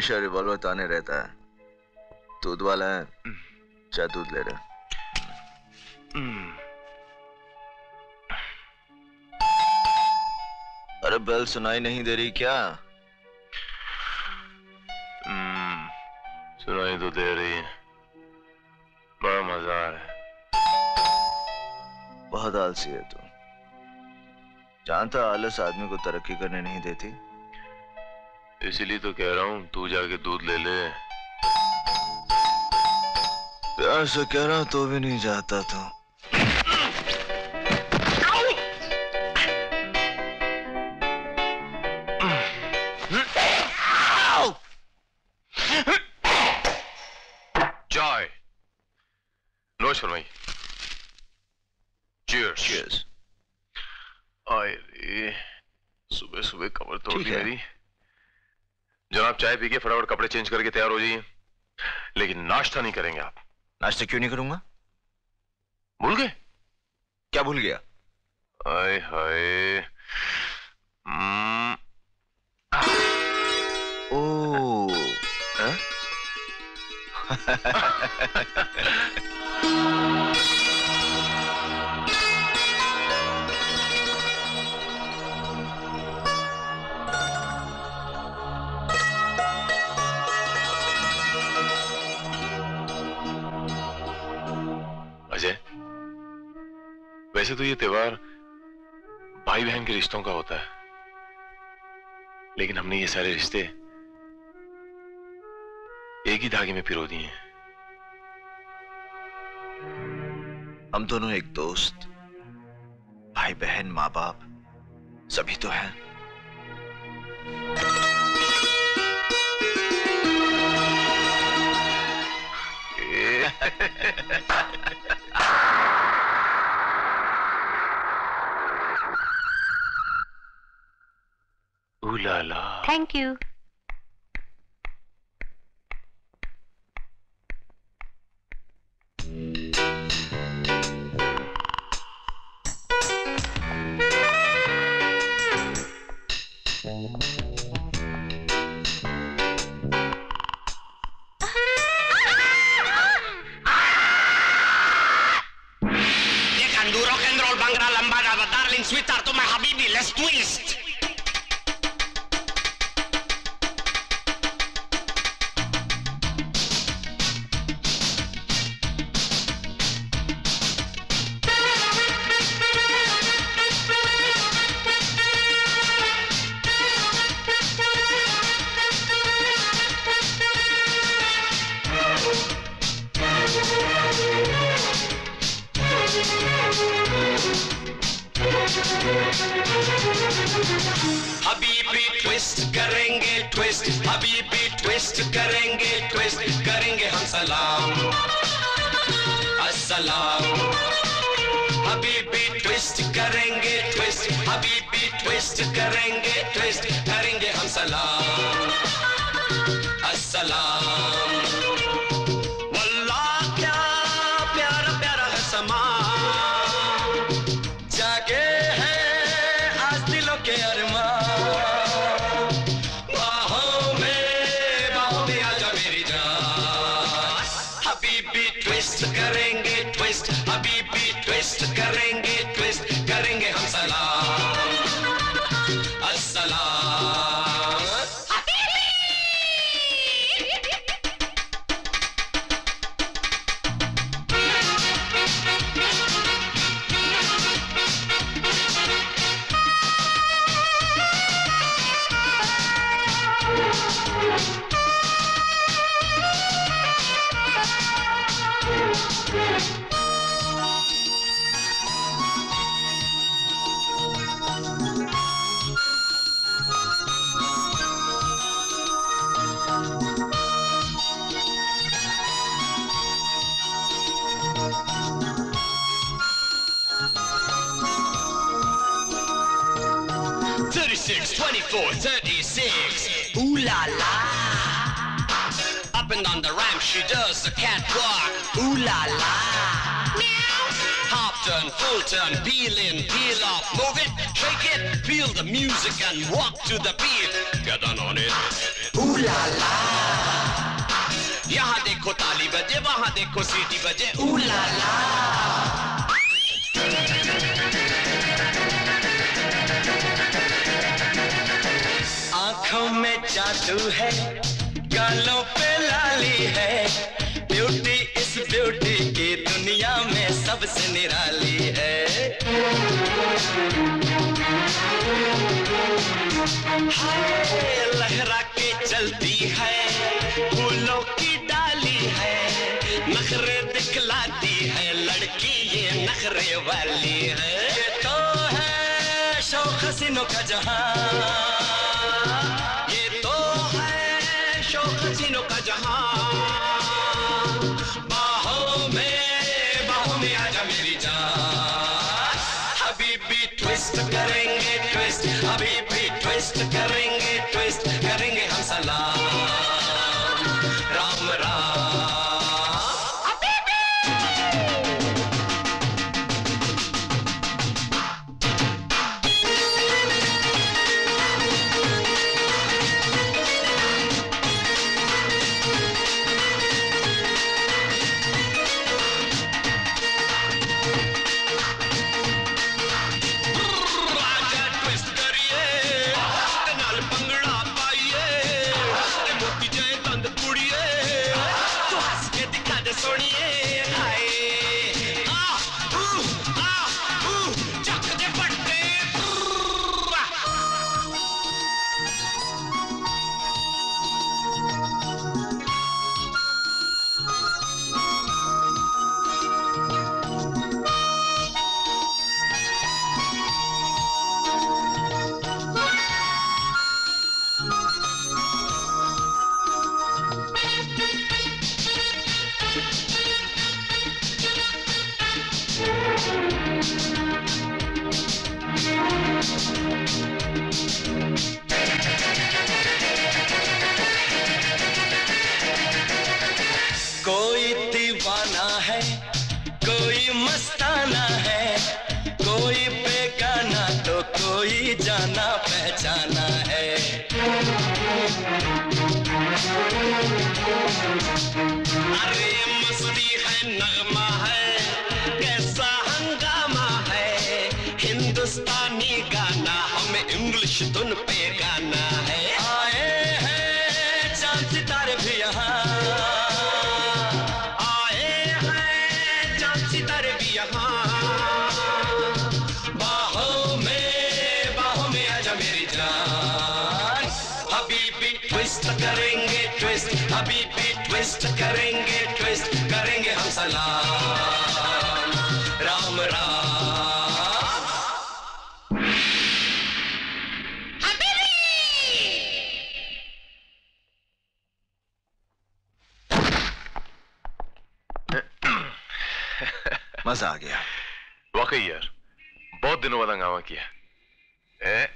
हमेशा रिवॉल्वर ताने रहता है। दूध वाला है चाहे दूध ले रहे अरे बेल सुनाई नहीं दे रही क्या? सुनाई तो दे रही है। बड़ा मज़ा आ रहा है। बहुत आलसी है तू। तो। जानता आलस आदमी को तरक्की करने नहीं देती। इसीलिए तो कह रहा हूँ तू जाके दूध ले ले। प्यार से कह रहा तो भी नहीं जाता तू। चाय। नोश फरमाई चीयर्स Cheers. आए रे। सुबह सुबह कमर तोड़ दी है। मेरी। चाय पी के फटाफट कपड़े चेंज करके तैयार हो जाइए। लेकिन नाश्ता नहीं करेंगे आप। नाश्ता क्यों नहीं करूँगा? भूल गए? क्या भूल गया? आए हाय। हम्म, ओ। हैं? वैसे तो ये त्योहार भाई बहन के रिश्तों का होता है। लेकिन हमने ये सारे रिश्ते एक ही धागे में पिरो दिए हैं। हम दोनों एक दोस्त भाई बहन माँ बाप सभी तो हैं। उलाला thank you Dia 26, 24, 36. Ooh la la. Up and on the ramp she does the catwalk. Ooh la la. Meow. half turn, full turn, peel in, peel off. Move it, shake it, feel the music and walk to the beat. Get down on it. Ooh la la. Yaha dekho ताली बजे वहाँ देखो सीटी ooh la la. आँखों में जादू है, गालों पे लाली है। ब्यूटी इस ब्यूटी की दुनिया में सबसे निराली है। लहरा के चलती है, फूलों की डाली है, नखरे दिखलाती है, लड़की ये नखरे वाली है। ये तो है शौक हसीनों का जहाँ। हबीबी ट्विस्ट करेंगे ट्विस्ट करेंगे वाकई यार बहुत दिनों बाद हंगामा किया ए?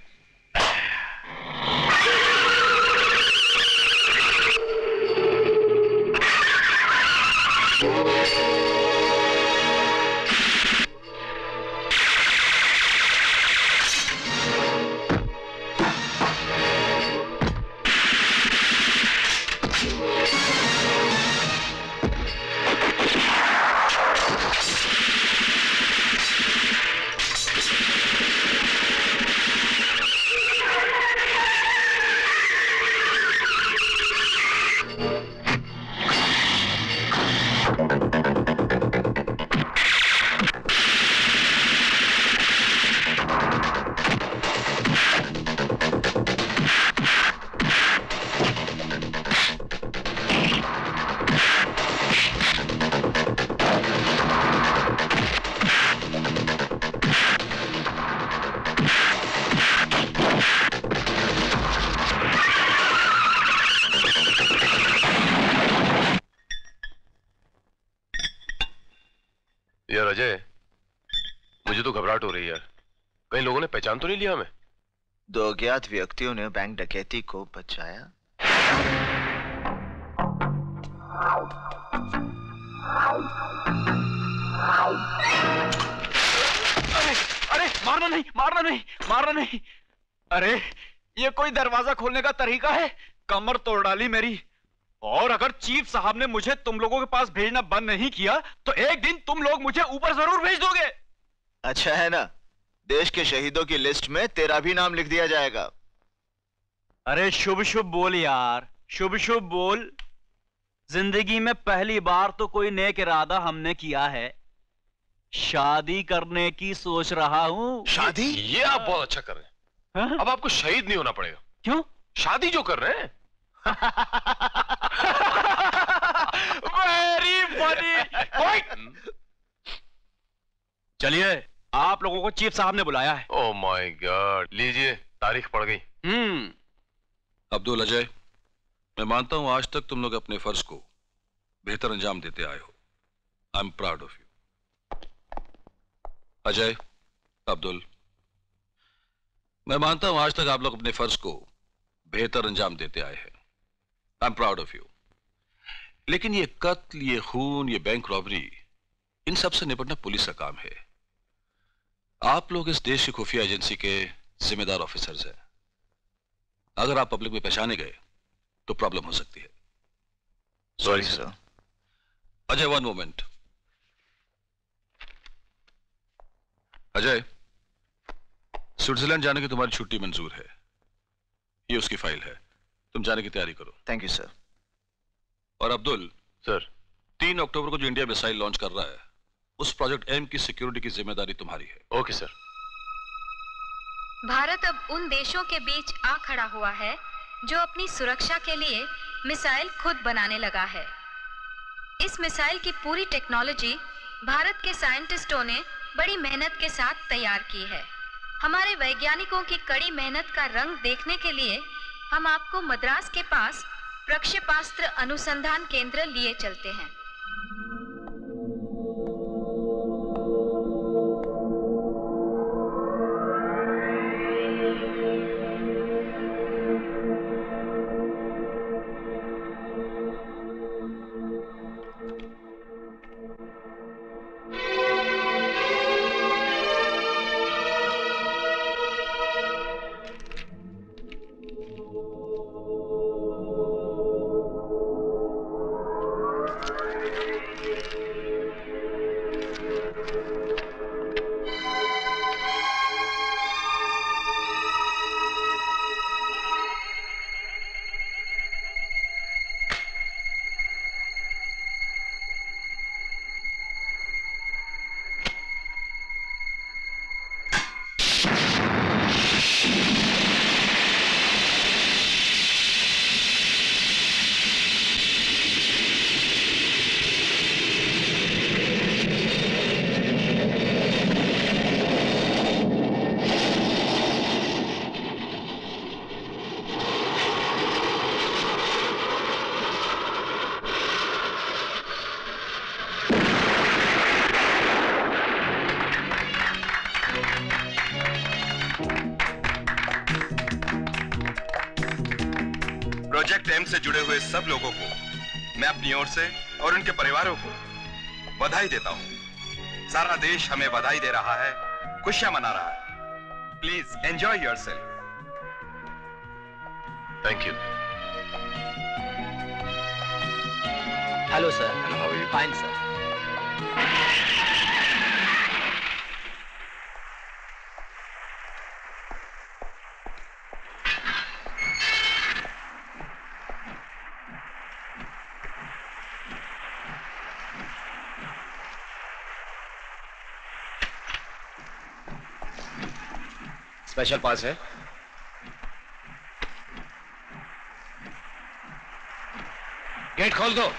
पहचान तो नहीं लिया हमें। दो अज्ञात व्यक्तियों ने बैंक डकैती को बचाया। अरे अरे मारना नहीं मारना नहीं मारना नहीं। अरे ये कोई दरवाज़ा खोलने का तरीका है? कमर तोड़ डाली मेरी। और अगर चीफ साहब ने मुझे तुम लोगों के पास भेजना बंद नहीं किया तो एक दिन तुम लोग मुझे ऊपर ज़रूर भेज दोगे। अच्छा है ना? देश के शहीदों की लिस्ट में तेरा भी नाम लिख दिया जाएगा। अरे शुभ शुभ बोल यार। शुभ शुभ बोल। ज़िंदगी में पहली बार तो कोई नेक इरादा हमने किया है। शादी करने की सोच रहा हूँ। शादी? ये आप बहुत अच्छा कर रहे हैं। हाँ? अब आपको शहीद नहीं होना पड़ेगा। क्यों? शादी जो कर रहे हैं। वेरी फनी चलिए। आप लोगों को चीफ साहब ने बुलाया है। ओ माय गॉड लीजिए तारीख पड़ गई। हम्म। अब्दुल अजय मैं मानता हूँ आज तक तुम लोग अपने फ़र्ज़ को बेहतर अंजाम देते आए हो। I am proud of you Ajay Abdul मैं मानता हूँ आज तक आप लोग अपने फ़र्ज़ को बेहतर अंजाम देते आए हैं। I am proud of you लेकिन ये कत्ल ये खून ये बैंक रॉबरी इन सबसे निपटना पुलिस का काम है। आप लोग इस देश की खुफिया एजेंसी के जिम्मेदार ऑफिसर्स हैं। अगर आप पब्लिक में पहचाने गए तो प्रॉब्लम हो सकती है। Sorry sir Ajay one moment Ajay Switzerland जाने की तुम्हारी छुट्टी मंजूर है। ये उसकी फ़ाइल है। तुम जाने की तैयारी करो। थैंक यू सर और अब्दुल सर तीन अक्टूबर को जो इंडिया मिसाइल लॉन्च कर रहा है उस प्रोजेक्ट एम की सिक्योरिटी की ज़िम्मेदारी तुम्हारी है। Okay sir. भारत अब उन देशों के बीच आ खड़ा हुआ है जो अपनी सुरक्षा के लिए मिसाइल खुद बनाने लगा है। इस मिसाइल की पूरी टेक्नोलॉजी भारत के साइंटिस्टों ने बड़ी मेहनत के साथ तैयार की है। हमारे वैज्ञानिकों की कड़ी मेहनत का रंग देखने के लिए हम आपको मद्रास के पास प्रक्षेपास्त्र अनुसंधान केंद्र लिए चलते हैं। देश हमें बधाई दे रहा है खुशियाँ मना रहा है। Please enjoy yourself special pass है। गेट खोल दो।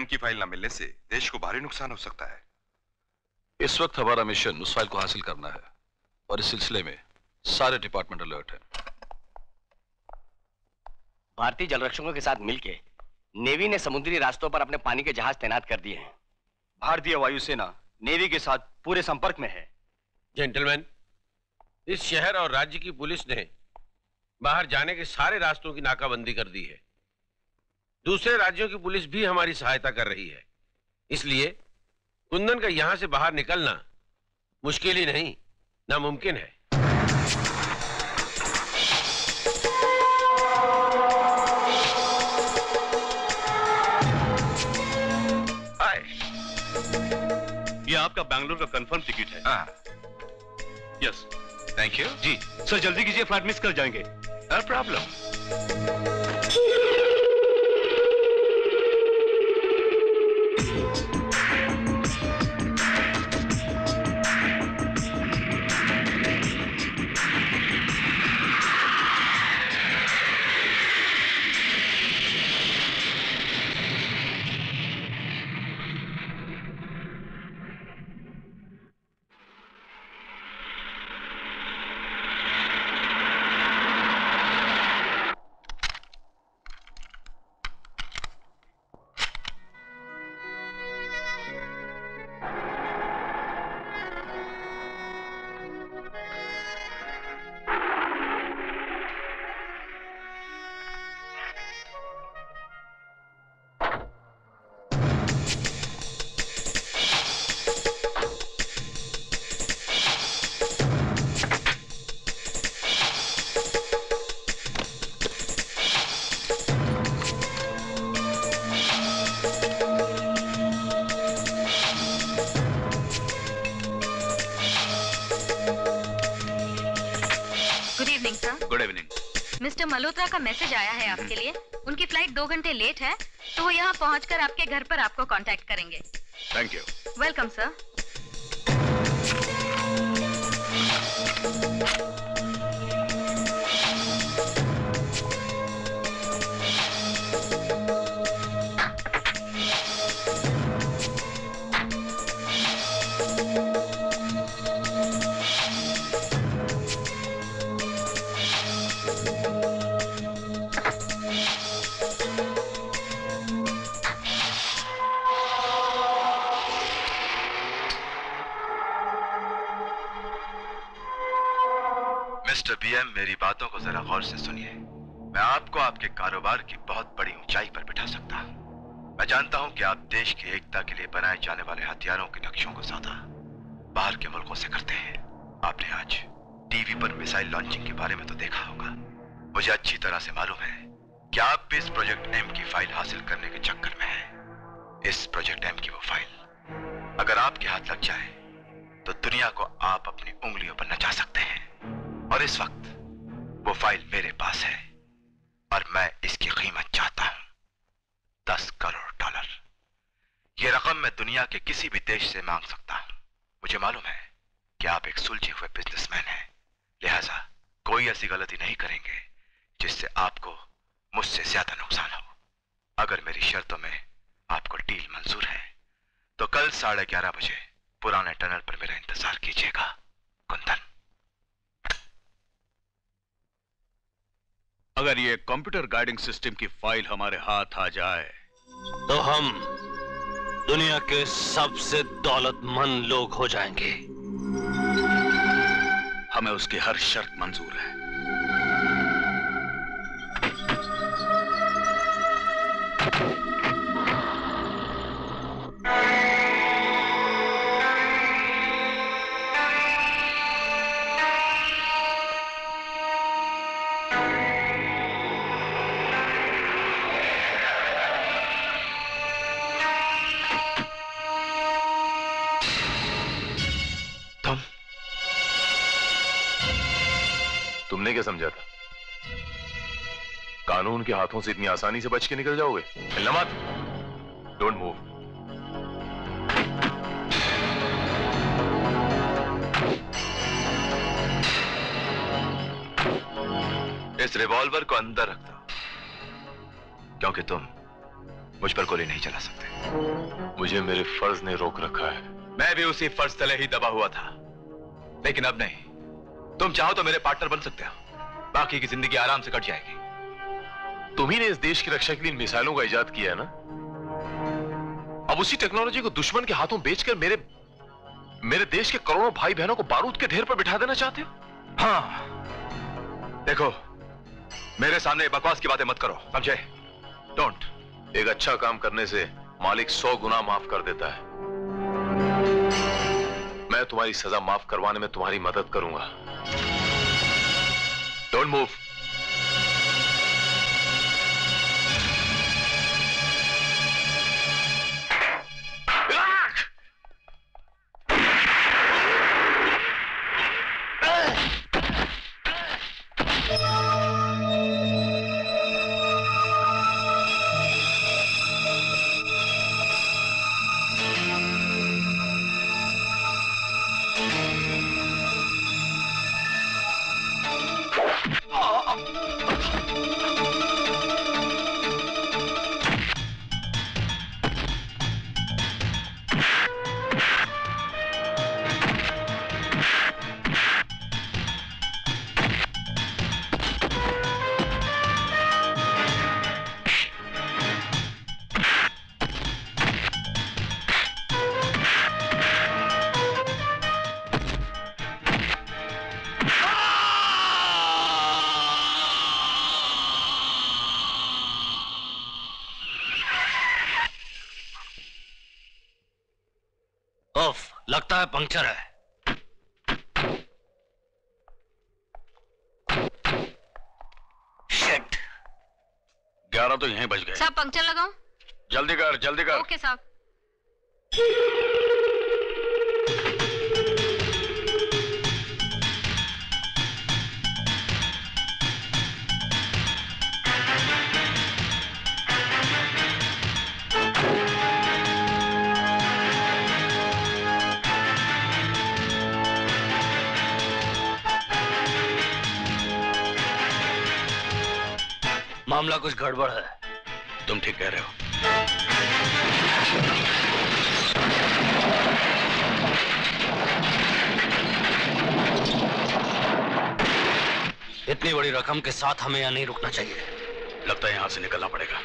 एम की फ़ाइल न मिलने से देश को भारी नुकसान हो सकता है। इस वक्त हमारा मिशन उस फ़ाइल को हासिल करना है और इस सिलसिले में सारे डिपार्टमेंट अलर्ट हैं। भारतीय जलरक्षकों के साथ मिलकर नेवी ने समुद्री रास्तों पर अपने पानी के जहाज़ तैनात कर दिए हैं। भारतीय वायुसेना नेवी के साथ पूरे संपर्क में है। जेंटलमैन इस शहर और राज्य की पुलिस ने बाहर जाने के सारे रास्तों की नाकाबंदी कर दी है। दूसरे राज्यों की पुलिस भी हमारी सहायता कर रही है। इसलिए कुंदन का यहाँ से बाहर निकलना मुश्किल ही नहीं नामुमकिन है। ये आपका बैंगलोर का कंफर्म टिकट है। हाँ। Yes thank you ji. Sir जल्दी कीजिए फ़्लाइट मिस कर जाएँगे। नो प्रॉब्लम मल्होत्रा का मैसेज आया है आपके लिए। उनकी फ़्लाइट दो घंटे लेट है तो वो यहाँ पहुँच आपके घर पर आपको कॉन्टेक्ट करेंगे। थैंक यू वेलकम सर गौर से सुनिए। मैं आपको आपके कारोबार की बहुत बड़ी ऊंचाई पर बिठा सकता हूँ। मैं जानता हूँ कि आप देश की एकता के लिए बनाए जाने वाले हथियारों के नक्शों को ज़्यादा बाहर के मुल्कों से करते हैं। आपने आज टीवी पर मिसाइल लॉन्चिंग के बारे में तो देखा होगा। मुझे अच्छी तरह से मालूम है कि आप भी इस प्रोजेक्ट एम की फ़ाइल हासिल करने के चक्कर में हैं। इस प्रोजेक्ट एम की वो फ़ाइल, अगर आपके हाथ लग जाए तो दुनिया को आप अपनी उंगलियों पर नचा सकते हैं। और इस वक्त वो फ़ाइल मेरे पास है और मैं इसकी कीमत चाहता हूँ। दस करोड़ डॉलर। ये रकम मैं दुनिया के किसी भी देश से मांग सकता हूँ। मुझे मालूम है कि आप एक सुलझे हुए बिजनेसमैन हैं। लिहाजा कोई ऐसी गलती नहीं करेंगे जिससे आपको मुझसे ज़्यादा नुकसान हो। अगर मेरी शर्तों में आपको डील मंजूर है तो कल साढ़े ग्यारह बजे पुराने टनल पर मेरा इंतज़ार कीजिएगा, कुंदन। अगर ये कंप्यूटर गाइडिंग सिस्टम की फ़ाइल हमारे हाथ आ जाए तो हम दुनिया के सबसे दौलतमंद लोग हो जाएँगे। हमें उसकी हर शर्त मंजूर है। कानून के हाथों से इतनी आसानी से बच के निकल जाओगे। मत। डोंट मूव इस रिवॉल्वर को अंदर रख दो। क्योंकि तुम मुझ पर गोली नहीं चला सकते। मुझे मेरे फ़र्ज़ ने रोक रखा है। मैं भी उसी फ़र्ज़ तले ही दबा हुआ था। लेकिन अब नहीं। तुम चाहो तो मेरे पार्टनर बन सकते हो। बाकी की ज़िंदगी आराम से कट जाएगी। तुम ही ने इस देश की रक्षा के लिए मिसाइलों का इजाद किया है ना? अब उसी टेक्नोलॉजी को दुश्मन के हाथों बेचकर मेरे मेरे देश के करोड़ों भाई बहनों को बारूद के ढेर पर बिठा देना चाहते हो? हाँ। देखो मेरे सामने बकवास की बातें मत करो। समझे? डोंट एक अच्छा काम करने से मालिक सौ गुना माफ़ कर देता है। मैं तुम्हारी सजा माफ़ करवाने में तुम्हारी मदद करूँगा। डोंट मूव लगता है पंक्चर है। शिट ग्यारह तो यहीं बज गए। साहब पंक्चर लगाऊँ? जल्दी कर जल्दी कर। ओके साहब। मामला कुछ गड़बड़ है। तुम ठीक कह रहे हो। इतनी बड़ी रकम के साथ हमें यहाँ नहीं रुकना चाहिए। लगता है यहाँ से निकलना पड़ेगा।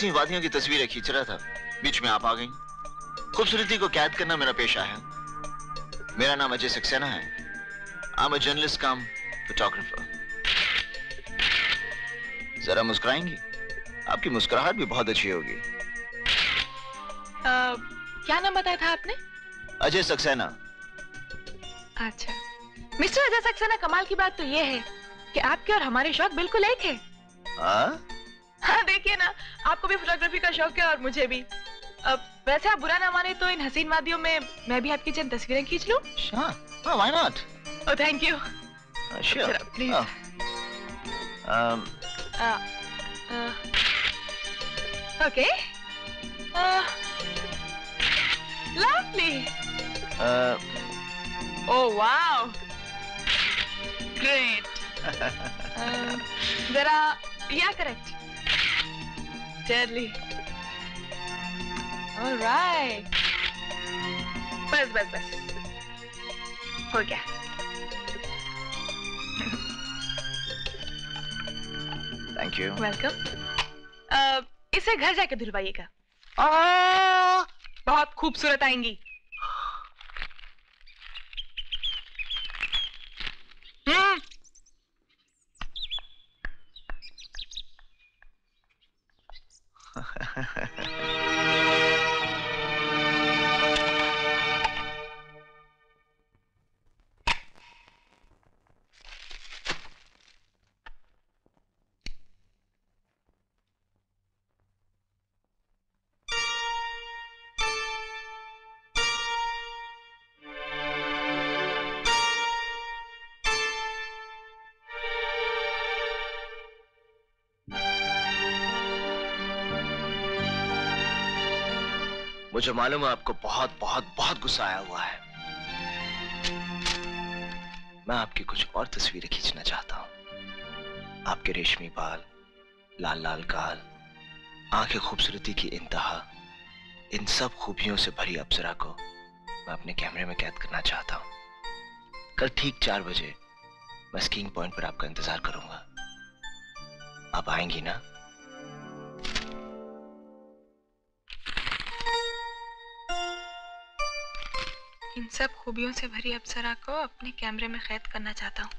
हसी वादियों की तस्वीरें खींच रहा था। बीच में आप आ गई। खूबसूरती को कैद करना मेरा पेशा है। मेरा नाम अजय सक्सेना है। I am journalist cum photographer जरा मुस्कुराएँगी? आपकी मुस्कुराहट भी बहुत अच्छी होगी। आ, क्या नाम बताया था आपने? अजय सक्सेना। अच्छा। मिस्टर अजय सक्सेना कमाल की बात तो ये है कि आपके और हमारे शौक बिल्कुल एक है हाँ। हाँ? आपको भी फोटोग्राफी का शौक है और मुझे भी। अब वैसे आप बुरा ना माने तो इन हसीन वादियों में मैं भी आपकी चंद तस्वीरें खींच लूँ? हाँ why not thank you um lovely uh, Oh wow! Great. uh, जरा yeah correct. Deadly. All right. बस बस बस हो गया थैंक यू वेलकम इसे घर जाके धुलवाइएगा। बहुत खूबसूरत आएँगी। मुझे मालूम है आपको बहुत बहुत बहुत गुस्सा आया हुआ है। मैं आपकी कुछ और तस्वीरें खींचना चाहता हूँ। आपके रेशमी बाल, लाल लाल गाल, आँखें खूबसूरती की इंतहा, इन सब खूबियों से भरी अप्सरा को मैं अपने कैमरे में कैद करना चाहता हूँ। कल ठीक चार बजे मैं स्कीइंग पॉइंट पर आपका इंतज़ार करूँगा। आप आएँगी ना? इन सब खूबियों से भरी अप्सरा को अपने कैमरे में कैद करना चाहता हूँ।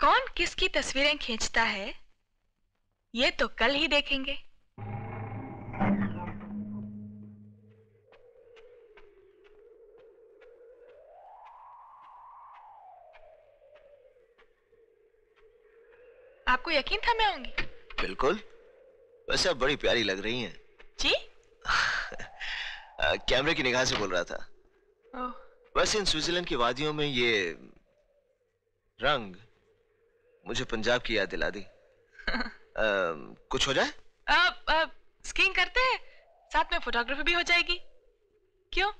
कौन किसकी तस्वीरें खींचता है? ये तो कल ही देखेंगे। यकीन था मैं आऊँगी। बिल्कुल। वैसे आप बड़ी प्यारी लग रही हैं। जी? कैमरे की निगाह से बोल रहा था। ओह, वैसे इन स्विट्जरलैंड की वादियों में ये रंग मुझे पंजाब की याद दिला दी। आ, कुछ हो जाए? अब अब स्कीइंग करते हैं? साथ में फोटोग्राफी भी हो जाएगी। क्यों?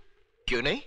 क्यों नहीं?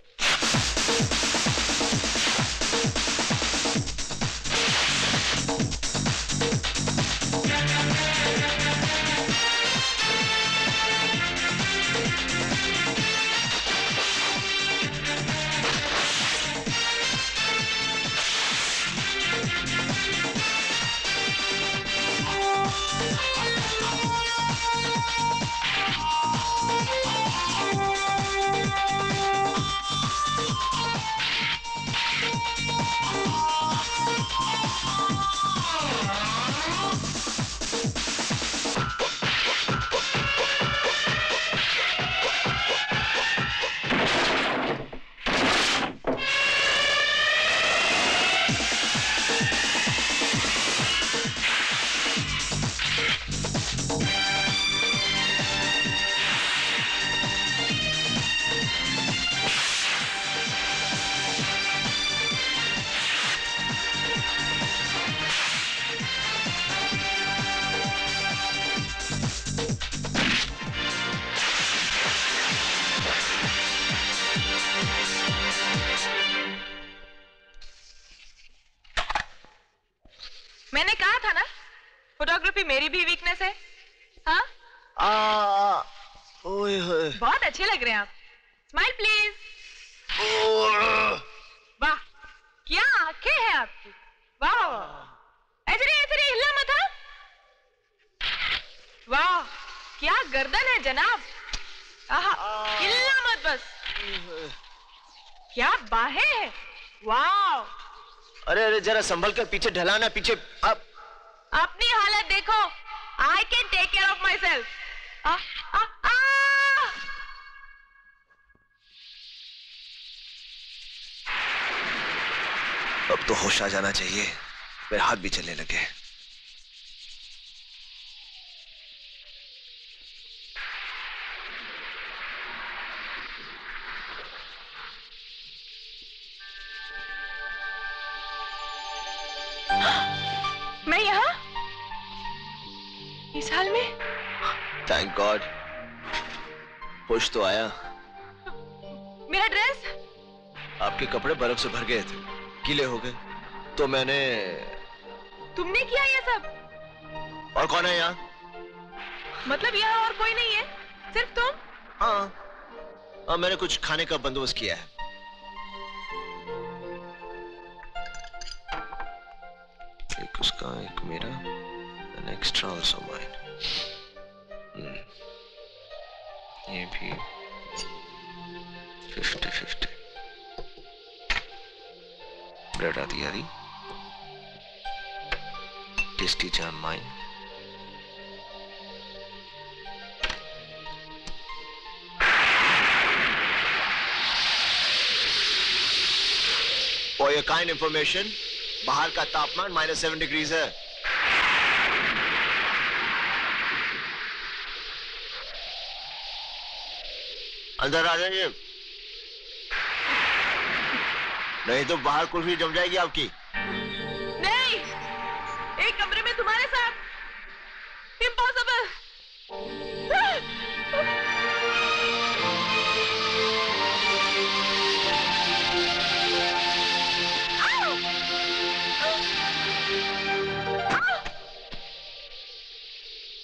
अच्छे लग रहे हैं आप। स्माइल प्लीज़ वाह क्या आँखें हैं आपकी। वाह ऐसे नहीं ऐसे नहीं हिलना मत हाँ? वाह क्या गर्दन है जनाब। आहा हिलना मत बस। क्या बाहें हैं। वाह। अरे अरे जरा संभल कर पीछे ढलाना पीछे अब अपनी हालत देखो। I can take care of myself अब तो होश आ जाना चाहिए। मेरे हाथ भी चलने लगे। मैं यहाँ? इस हाल में? थैंक गॉड होश तो आया। मेरा ड्रेस आपके कपड़े बर्फ़ से भर गए थे। गीले हो गए तो मैंने तुमने किया ये सब? और कौन है यहाँ? मतलब यहाँ और कोई नहीं है सिर्फ़ तुम? हाँ। हाँ मैंने कुछ खाने का बंदोबस्त किया है। एक उसका एक मेरा एन एक्स्ट्रा ऑल्सो माइन ये भी फिफ्टी फिफ्टी ब्रेड आदि आदि टेस्टी जान mine For your kind information, बाहर का तापमान माइनस सेवन डिग्रीज है। अंदर आ जाइए। नहीं तो बाहर कुल्फी जम जाएगी आपकी। नहीं एक कमरे में तुम्हारे साथ। इम्पॉसिबल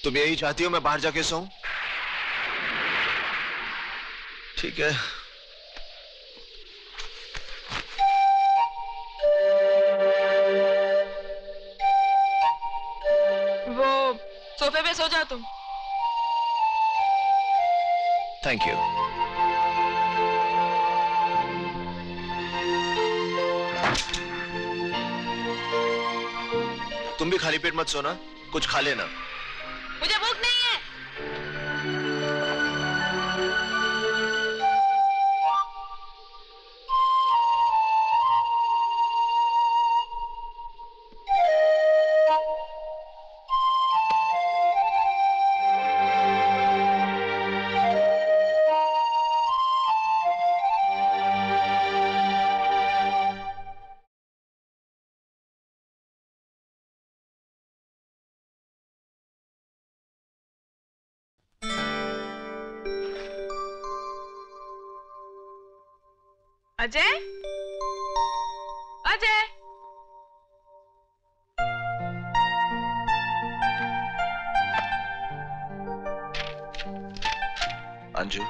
तुम यही चाहती हो मैं बाहर जाके सोऊं? ठीक है। Thank you. तुम भी खाली पेट मत सोना कुछ खा लेना अजय? अजय? अंजू,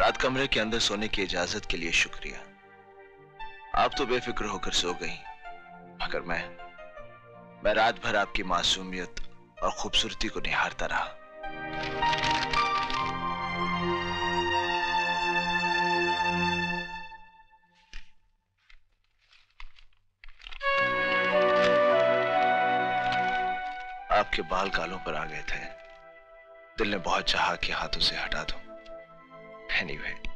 रात कमरे के अंदर सोने की इजाज़त के लिए शुक्रिया। आप तो बेफिक्र होकर सो गई, मगर मैं मैं रात भर आपकी मासूमियत और खूबसूरती को निहारता रहा। आपके बाल कालों पर आ गए थे। दिल ने बहुत चाहा कि हाथों से हटा दो। एनीवे anyway,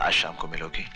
आज शाम को मिलोगी।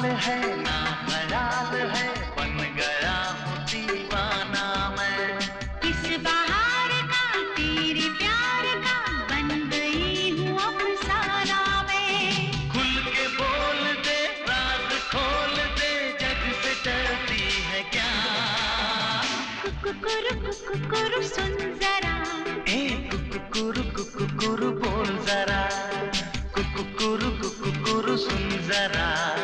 हाल है ना है बन गया हूँ दीवाना मैं। इस बहार का तेरे प्यार का बन गई हूँ अफसाना मैं। खुल के बोल दे राज खोल दे जग से डरती है क्या? कुकुरु कुकुरु सुन जरा। ए कुकुरु कुकुरु बोल जरा। कुकुरु कुकुरु सुन जरा।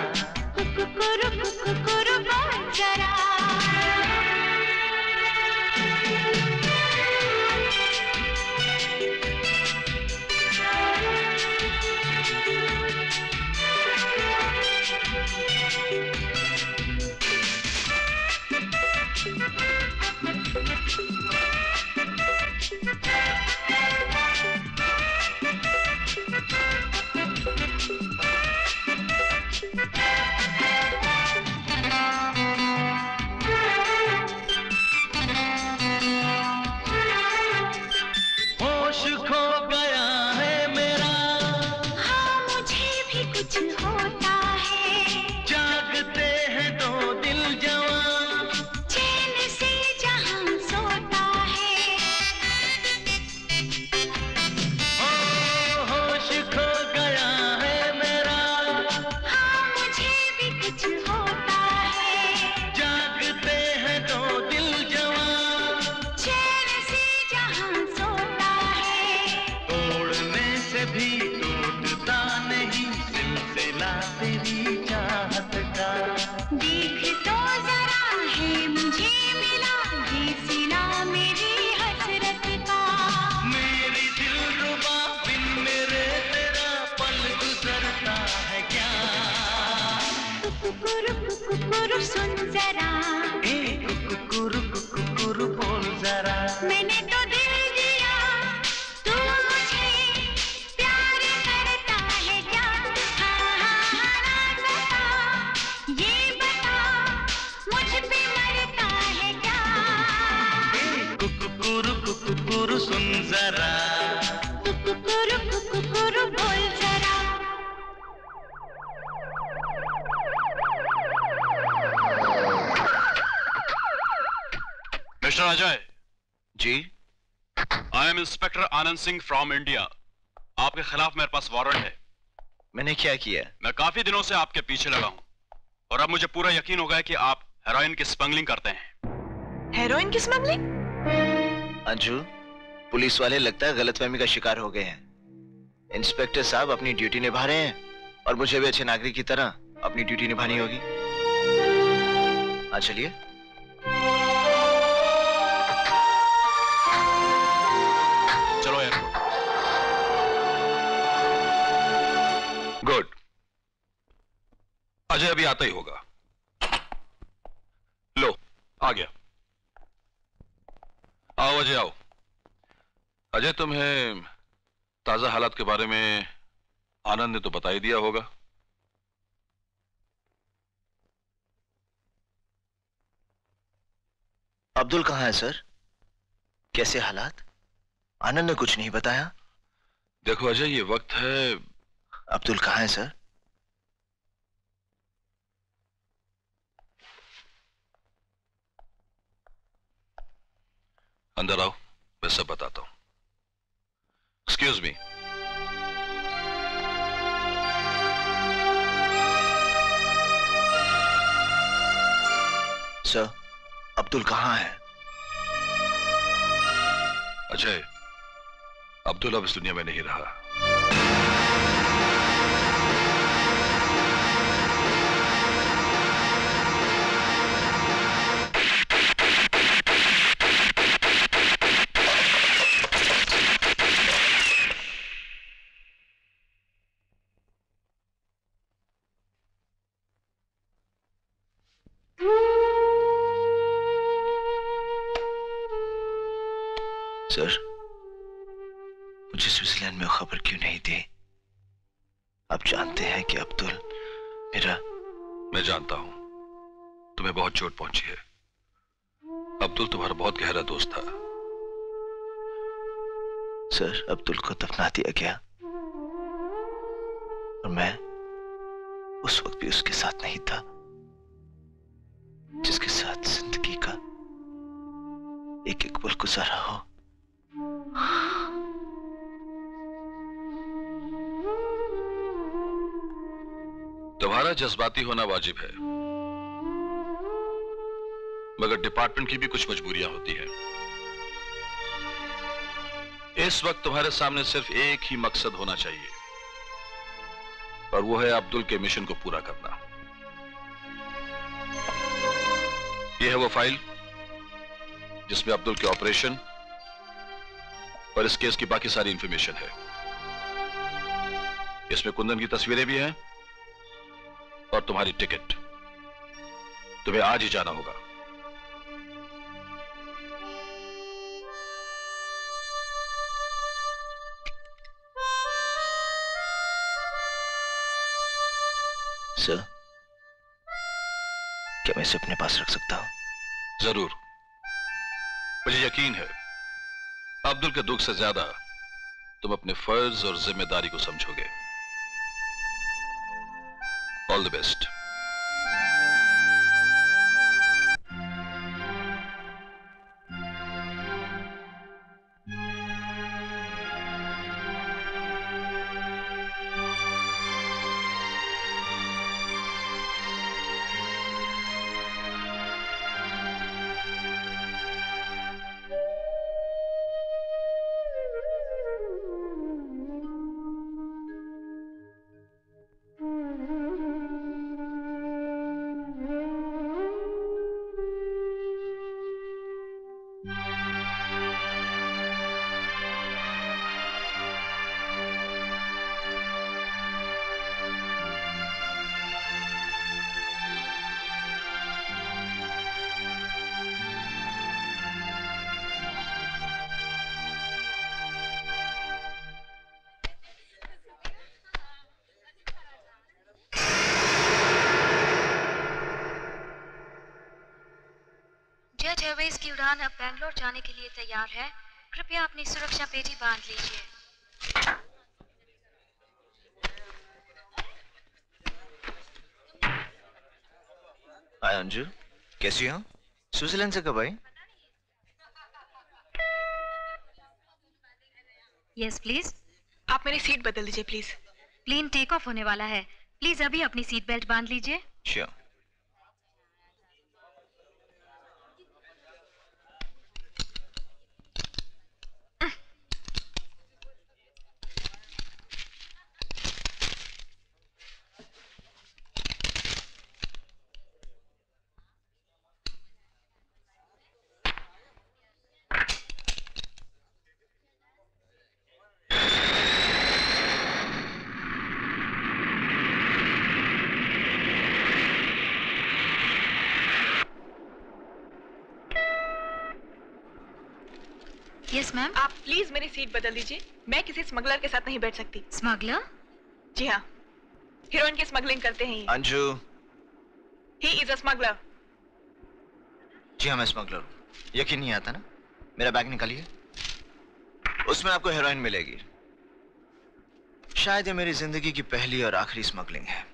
इंस्पेक्टर सिंह फ्रॉम इंडिया आपके खिलाफ मेरे पास वारंट है। मैंने क्या किया? मैं काफ़ी दिनों से आपके पीछे लगा हूँ। और अब मुझे पूरा यकीन हो गया कि आप हेरोइन की स्मगलिंग करते हैं। हेरोइन की स्मगलिंग अंजू पुलिस वाले लगता है गलतफहमी का शिकार हो गए हैं। इंस्पेक्टर साहब अपनी ड्यूटी निभा रहे हैं और मुझे भी अच्छे नागरिक की तरह अपनी ड्यूटी निभानी होगी। हाँ चलिए। अजय अभी आता ही होगा। लो आ गया। आओ अजय आओ। अजय तुम्हें ताज़ा हालात के बारे में आनंद ने तो बता ही दिया होगा। अब्दुल कहाँ है सर? कैसे हालात? आनंद ने कुछ नहीं बताया। देखो अजय ये वक्त है। अब्दुल कहाँ है सर? अंदर आओ मैं सब बताता हूँ। एक्सक्यूज मी सर अब्दुल कहाँ है? अजय अब्दुल अब इस दुनिया में नहीं रहा। चोट पहुँची है। अब्दुल तुम्हारा बहुत गहरा दोस्त था। सर अब्दुल को दफना दिया गया। और मैं उस वक्त भी उसके साथ नहीं था जिसके साथ ज़िंदगी का एक एक पल गुजारा हो। तुम्हारा जज्बाती होना वाजिब है। मगर डिपार्टमेंट की भी कुछ मजबूरियाँ होती है। इस वक्त तुम्हारे सामने सिर्फ़ एक ही मकसद होना चाहिए। और वो है अब्दुल के मिशन को पूरा करना। यह है वो फ़ाइल जिसमें अब्दुल के ऑपरेशन और इस केस की बाकी सारी इंफॉर्मेशन है। इसमें कुंदन की तस्वीरें भी हैं और तुम्हारी टिकट तुम्हें आज ही जाना होगा। सर क्या मैं इसे अपने पास रख सकता हूँ? ज़रूर। मुझे यकीन है, अब्दुल के दुख से ज़्यादा तुम अपने फ़र्ज़ और ज़िम्मेदारी को समझोगे। ऑल द बेस्ट तैयार है। कृपया अपनी सुरक्षा पेटी बाँध लीजिए। हाय अंजू कैसी हो? स्विट्जरलैंड से कब आई? यस प्लीज़ आप मेरी सीट बदल दीजिए प्लीज़ प्लेन टेक ऑफ़ होने वाला है। प्लीज़ अभी अपनी सीट बेल्ट बाँध लीजिए। श्योर यस मैम आप प्लीज़ मेरी सीट बदल दीजिए। मैं किसी स्मगलर के साथ नहीं बैठ सकती। स्मगलर जी हाँ। हीरोइन की स्मगलिंग करते हैं Anju. He is a smuggler जी हाँ मैं स्मगलर हूँ। यकीन नहीं आता ना? मेरा बैग निकालिए। उसमें आपको हेरोइन मिलेगी। शायद ये मेरी ज़िंदगी की पहली और आखिरी स्मगलिंग है।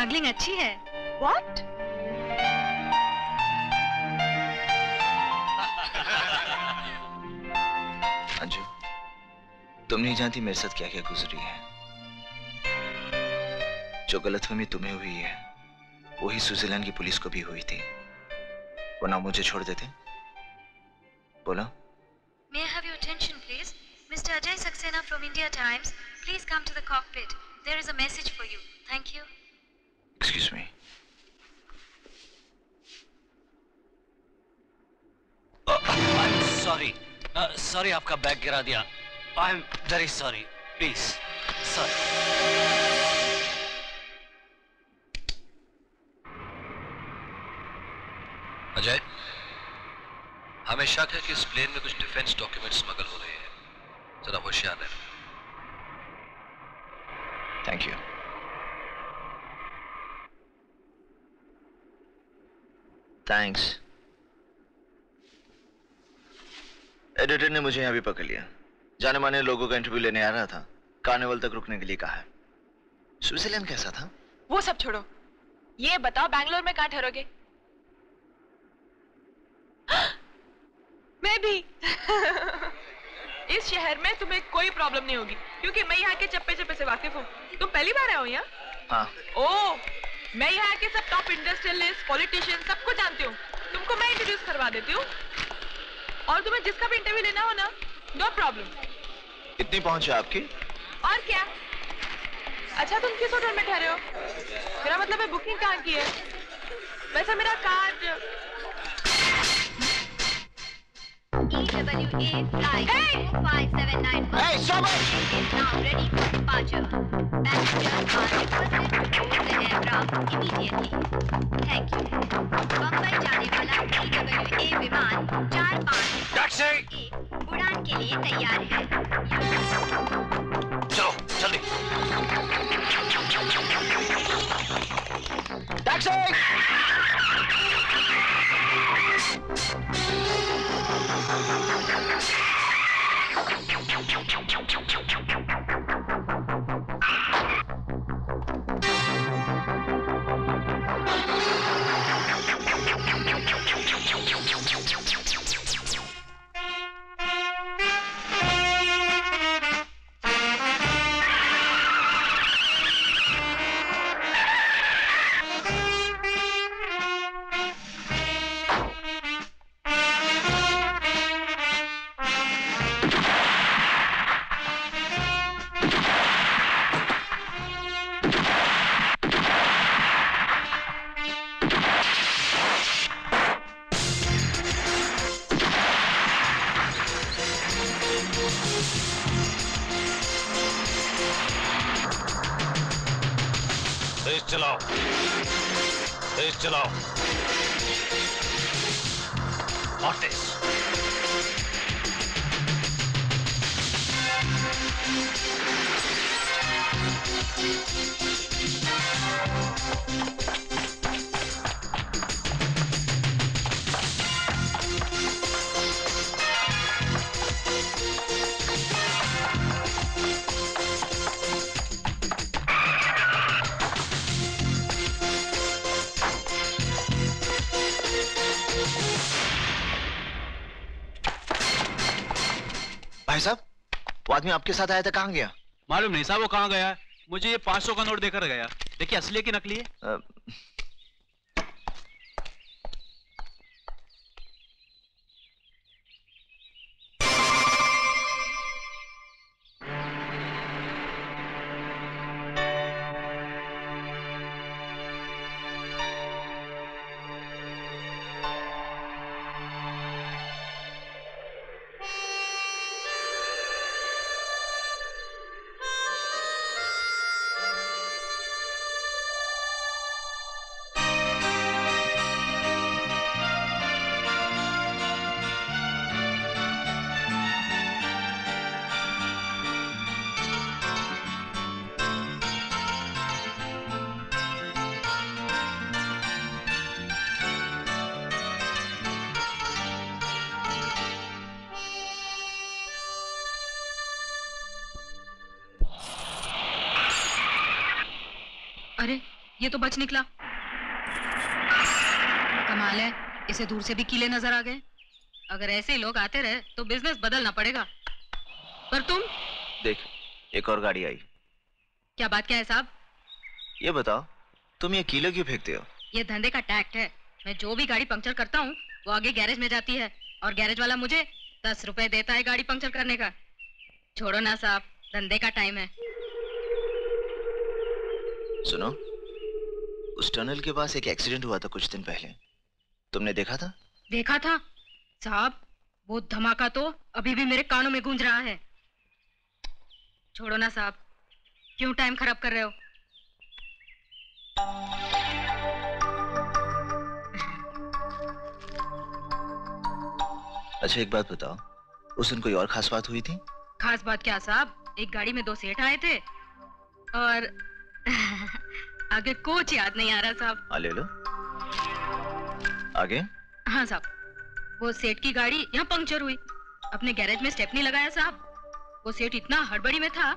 स्मगलिंग अच्छी है। वॉट अंजू तुम नहीं जानती मेरे साथ क्या क्या गुजरी है। जो गलतफहमी तुम्हें हुई है वही स्विट्जरलैंड की पुलिस को भी हुई थी। वो ना मुझे छोड़ देते। बोलो। May have your attention please mister Ajay Saxena from India Times please come to the cockpit there is a message for you thank you excuse me I am sorry sorry आपका बैग गिरा दिया। Am very sorry please sorry Ajay हमें शक है कि इस plane में कुछ डिफेंस डॉक्यूमेंट स्मगल हो रहे हैं। जरा होशियार रहना। थैंक यू थैंक्स एडिटर ने मुझे यहाँ भी पकड़ लिया। जाने माने लोगों का इंटरव्यू लेने आ रहा था। कार्निवल तक रुकने के लिए कहा है। स्विट्जरलैंड कैसा था? वो सब छोड़ो। ये बताओ बैंगलोर में कहाँ ठहरोगे? मैं भी। इस शहर में तुम्हें कोई प्रॉब्लम नहीं होगी क्योंकि मैं यहाँ के चप्पे चप्पे से वाकिफ हूँ। तुम पहली बार आए हो यहाँ? हाँ। ओ मैं यहाँ के सब टॉप इंडस्ट्रियलिस्ट पॉलिटिशियन सबको जानती हूँ। तुमको मैं इंट्रोड्यूस करवा देती हूँ। और तुम्हें जिसका भी इंटरव्यू लेना हो ना नो प्रॉब्लम इतनी पहुँच है आपकी? और क्या? अच्छा तुम किस होटल में ठहरे हो? मेरा मतलब है बुकिंग कहाँ की है? वैसे मेरा card EWA flight 2579 Hey, stop it! now ready for departure. Passengers are requested aircraft immediately. Thank you. Bombay जाने वाला चार पाँच उड़ान के लिए तैयार है आदमी आपके साथ आया था कहाँ गया? मालूम नहीं साहब वो कहाँ गया मुझे ये 500 का नोट देकर गया। देखिए असली की कि नकली है? ये तो बच निकला। कमाल है इसे दूर से भी कीले नज़र आ गए। अगर ऐसे ही लोग आते रहे तो बिज़नेस बदलना पड़ेगा। पर तुम? देख एक और गाड़ी आई। क्या बात क्या है साहब? ये बताओ तुम ये कीलो क्यों फेंकते हो? ये धंधे का टैक्ट है। मैं जो भी गाड़ी पंक्चर करता हूँ वो आगे गैरेज में जाती है। और गैरेज वाला मुझे दस रुपए देता है गाड़ी पंक्चर करने का। छोड़ो ना साहब धंधे का टाइम है। सुनो उस टनल के पास एक एक्सीडेंट हुआ था कुछ दिन पहले। तुमने देखा था? देखा था? साहब वो धमाका तो अभी भी मेरे कानों में गूंज रहा है। छोड़ो ना साहब क्यों टाइम खराब कर रहे हो? अच्छा एक बात बताओ उस दिन कोई और खास बात हुई थी? खास बात क्या साहब? एक गाड़ी में दो सेठ आए थे और आगे कुछ याद नहीं आ रहा साहब। हाँ ले लो। आगे। हाँ साहब वो सेठ की गाड़ी यहाँ पंक्चर हुई। अपने गैरेज में स्टेपनी लगाया साहब। वो सेठ इतना हड़बड़ी में था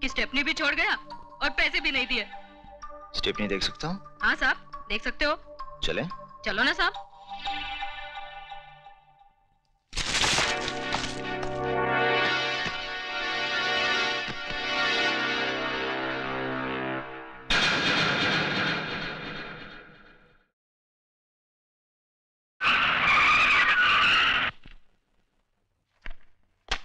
कि स्टेपनी भी छोड़ गया और पैसे भी नहीं दिए। स्टेपनी देख सकता हूँ? हाँ साहब देख सकते हो। चले। चलो ना साहब।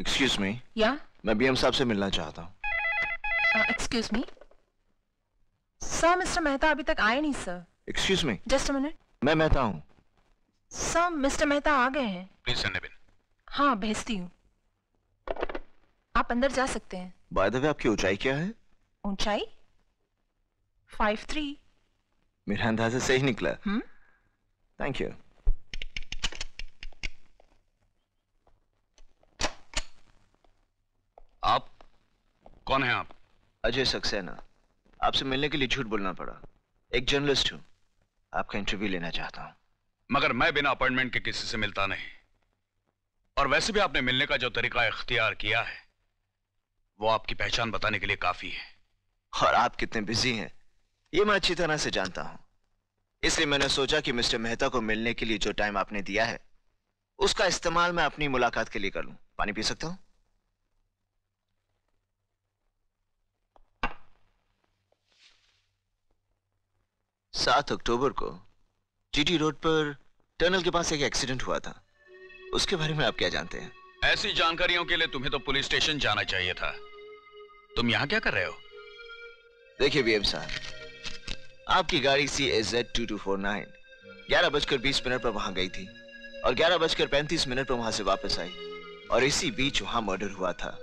excuse me या मैं बीएम साहब से मिलना चाहता हूँ। Excuse me sir mister Mehta अभी तक आए नहीं sir excuse me just a minute मैं मेहता हूँ। सर मिस्टर मेहता आ गए हैं। प्लीज़ हिम हाँ भेजती हूँ। आप अंदर जा सकते हैं। बाय द वे आपकी ऊंचाई क्या है? ऊंचाई? फाइव थ्री मेरा अंदाज़ा सही निकला। हम्म? थैंक यू आप? कौन हैं आप? अजय सक्सेना। आपसे मिलने के लिए झूठ बोलना पड़ा। एक जर्नलिस्ट हूँ। आपका इंटरव्यू लेना चाहता हूँ। मगर मैं बिना अपॉइंटमेंट के किसी से मिलता नहीं। और वैसे भी आपने मिलने का जो तरीका इख्तियार किया है वो आपकी पहचान बताने के लिए काफ़ी है। और आप कितने बिज़ी हैं ये मैं अच्छी तरह से जानता हूँ। इसलिए मैंने सोचा कि मिस्टर मेहता को मिलने के लिए जो टाइम आपने दिया है उसका इस्तेमाल मैं अपनी मुलाकात के लिए कर लूँ। पानी पी सकता हूँ? सात अक्टूबर को जीटी रोड पर टनल के पास एक एक्सीडेंट हुआ था। उसके बारे में आप क्या जानते हैं? ऐसी जानकारियों के लिए तुम्हें तो पुलिस स्टेशन जाना चाहिए था। तुम यहाँ क्या कर रहे हो? देखिए बीएम साहब आपकी गाड़ी C S Z two two four nine ग्यारह बजकर बीस मिनट पर वहाँ गई थी और ग्यारह बजकर पैंतीस मिनट पर वहाँ से वापस आई और इसी बीच वहाँ मर्डर हुआ था।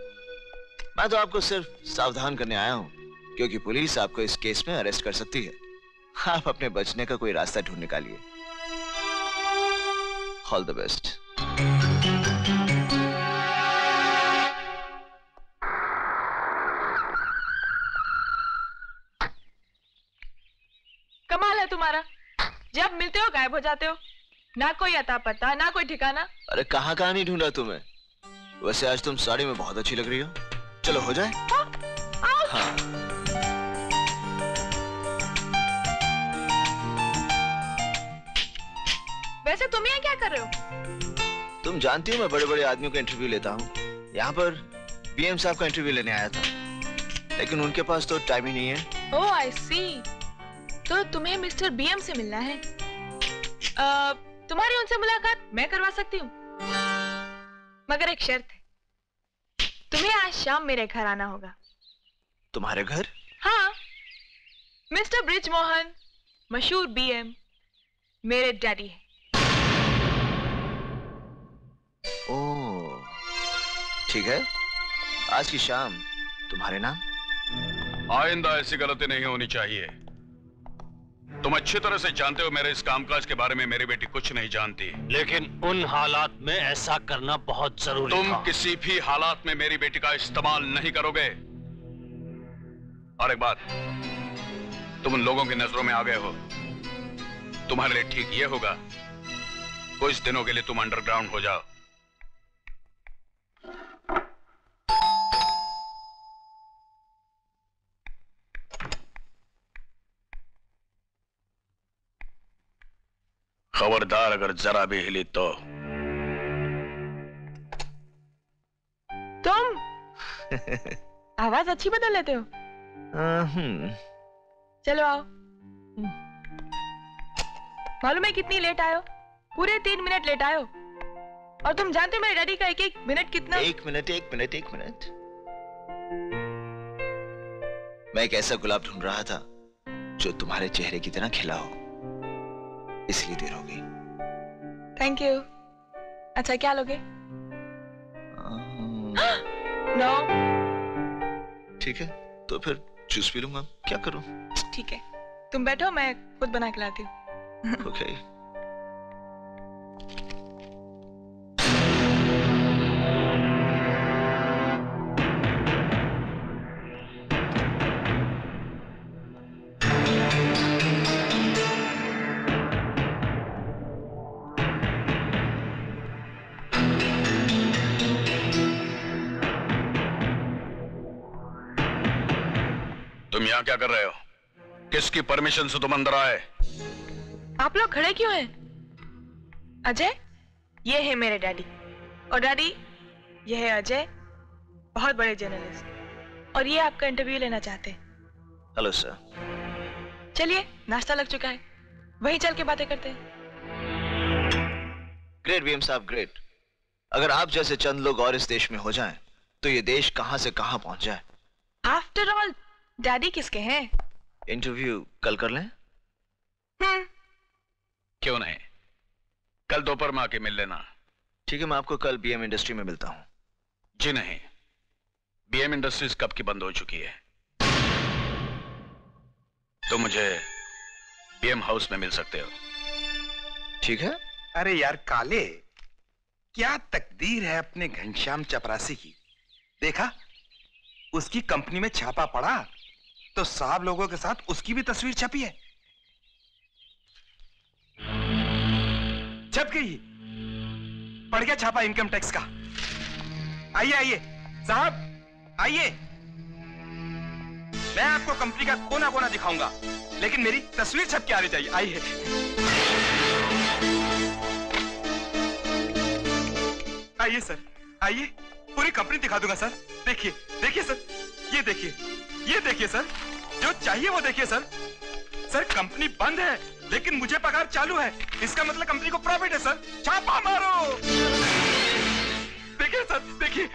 मैं तो आपको सिर्फ़ सावधान करने आया हूँ क्योंकि पुलिस आपको इस केस में अरेस्ट कर सकती है। आप अपने बचने का कोई रास्ता ढूंढ निकालिए। ऑल द बेस्ट कमाल है तुम्हारा। जब मिलते हो गायब हो जाते हो। ना कोई अता पता ना कोई ठिकाना। अरे कहाँ कहाँ नहीं ढूंढा तुम्हें? वैसे आज तुम साड़ी में बहुत अच्छी लग रही हो। चलो हो जाए? हाँ। वैसे तुम यहाँ क्या कर रहे हो? तुम जानती हो मैं बड़े बड़े आदमियों का इंटरव्यू लेता हूँ। यहाँ पर बीएम साहब का इंटरव्यू लेने आया था। लेकिन उनके पास तो टाइम ही नहीं है। ओह आई सी तो तुम्हें मिस्टर बीएम से मिलना है। अ, तुम्हारी उनसे मुलाकात मैं करवा सकती हूँ। मगर एक शर्त है। तुम्हें आज शाम मेरे घर आना होगा। तुम्हारे घर? हाँ। मिस्टर ब्रिज मोहन मशहूर बीएम मेरे डैडी है। ओ ठीक है। आज की शाम तुम्हारे नाम? आइंदा ऐसी गलती नहीं होनी चाहिए। तुम अच्छी तरह से जानते हो मेरे इस कामकाज के बारे में मेरी बेटी कुछ नहीं जानती। लेकिन उन हालात में ऐसा करना बहुत ज़रूरी तुम था। किसी भी हालात में मेरी बेटी का इस्तेमाल नहीं करोगे। और एक बात तुम उन लोगों की नज़रों में आ गए हो। तुम्हारे लिए ठीक ये होगा कुछ दिनों के लिए तुम अंडरग्राउंड हो जाओ। खबरदार अगर जरा भी हिली तो। तुम? आवाज़ अच्छी बदल लेते हो। हम्म। चलो आओ। मालूम है कितनी लेट आयो पूरे तीन मिनट लेट आयो और तुम जानते हो मेरे डैडी का एक एक मिनट कितना एक मिनट एक मिनट एक मिनट मैं एक ऐसा गुलाब ढूंढ रहा था जो तुम्हारे चेहरे की तरह खिला हो। इसलिए देर हो गई। थैंक यू अच्छा क्या लोगे? नो ठीक है तो फिर जूस पी लूँगा। क्या करूँ? ठीक है। तुम बैठो मैं खुद बना के लाती हूँ। ओके तुम क्या कर रहे हो? किसकी परमिशन से तुम अंदर आए? आप लोग खड़े क्यों हैं? अजय ये है मेरे डैडी। और डैडी ये है अजय बहुत बड़े जर्नलिस्ट और ये आपका इंटरव्यू लेना चाहते हैं। हेलो सर चलिए नाश्ता लग चुका है। वहीं चल के बातें करते हैं। ग्रेट वीएम साहब ग्रेट अगर आप जैसे चंद लोग और इस देश में हो जाएँ तो ये देश कहाँ से कहाँ पहुँच जाए? आफ्टर ऑल डैडी किसके हैं? इंटरव्यू कल कर लें? हम्म। क्यों नहीं? कल दोपहर में आके मिल लेना। ठीक है मैं आपको कल बीएम इंडस्ट्री में मिलता हूँ। जी नहीं। बीएम इंडस्ट्रीज़ कब की बंद हो चुकी है? तो मुझे बीएम हाउस में मिल सकते हो। ठीक है? अरे यार काले क्या तकदीर है अपने घनश्याम चपरासी की? देखा? उसकी कंपनी में छापा पड़ा? तो साहब लोगों के साथ उसकी भी तस्वीर छपी है। छप गई। पड़ गया छापा इनकम टैक्स का। आइए आइए। साहब, आइए। मैं आपको कंपनी का कोना कोना दिखाऊँगा, लेकिन मेरी तस्वीर छप के आनी चाहिए। आइए। आइए, सर। आइए। पूरी कंपनी दिखा दूँगा, सर। देखिए देखिए, सर। ये देखिए। ये देखिए, सर। जो चाहिए वो देखिए, सर। सर, कंपनी बंद है, लेकिन मुझे पगार चालू है। इसका मतलब कंपनी को प्रॉफिट है, सर। छापा मारो। देखिए, सर, देखिए।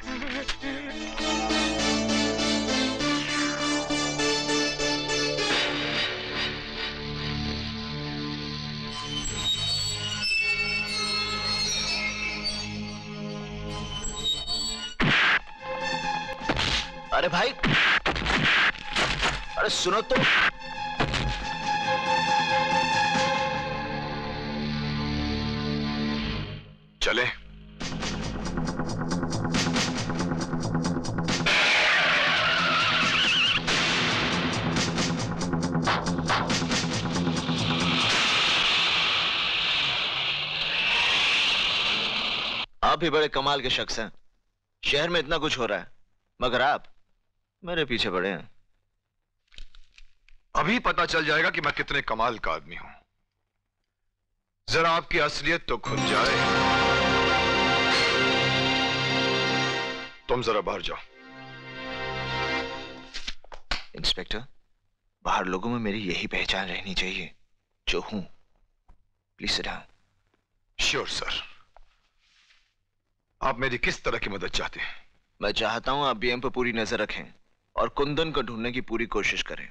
अरे भाई अरे सुनो तो। चले। आप भी बड़े कमाल के शख्स हैं। शहर में इतना कुछ हो रहा है। मगर आप मेरे पीछे पड़े हैं। अभी पता चल जाएगा कि मैं कितने कमाल का आदमी हूँ। जरा आपकी असलियत तो खुल जाए। तुम जरा बाहर जाओ। इंस्पेक्टर बाहर लोगों में मेरी यही पहचान रहनी चाहिए। जो हूँ। प्लीज़ डाउन श्योर सर आप मेरी किस तरह की मदद चाहते हैं? मैं चाहता हूँ आप बीएम पर पूरी नज़र रखें और कुंदन को ढूँढने की पूरी कोशिश करें।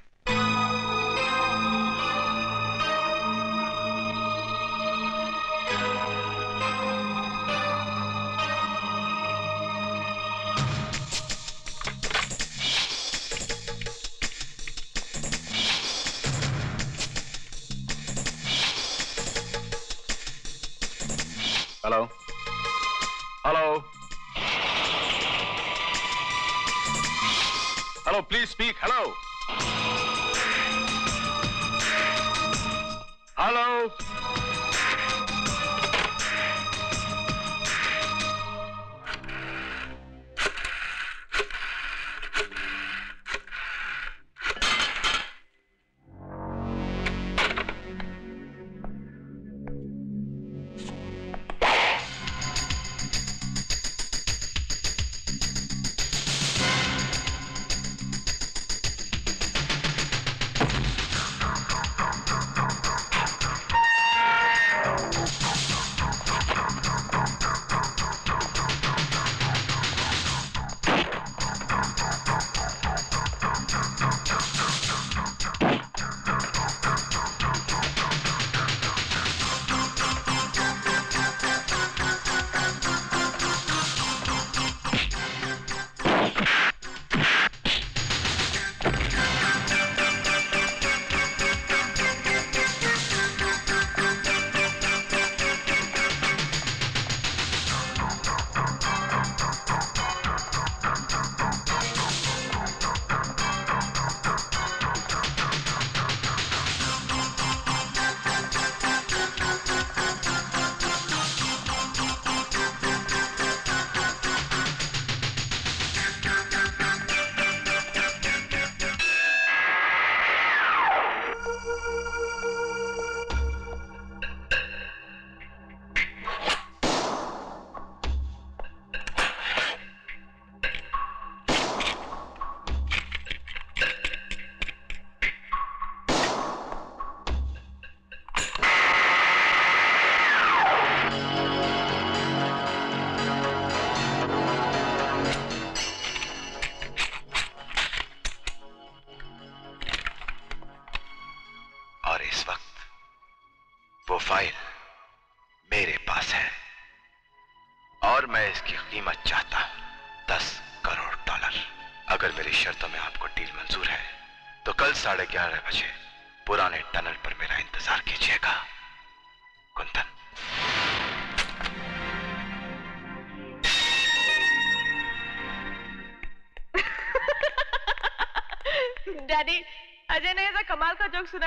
Hello hello hello please speak hello hello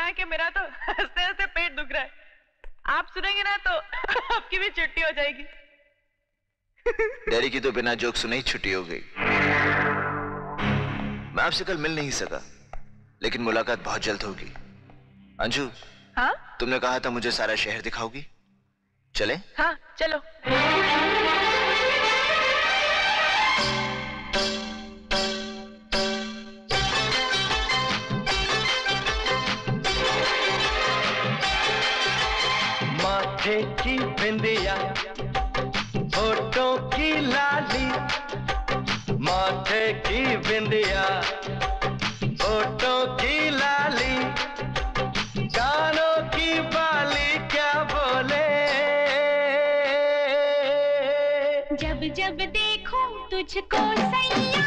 joke सुनाया कि मेरा तो हँसते हँसते पेट दुख रहा है। आप सुनेंगे ना तो आपकी भी छुट्टी हो जाएगी। डैडी की तो बिना जोक सुने ही छुट्टी हो गई। मैं आपसे कल मिल नहीं सका लेकिन मुलाकात बहुत जल्द होगी। अंजू हाँ? तुमने कहा था मुझे सारा शहर दिखाओगी। चले? हाँ चलो। तुझको सैया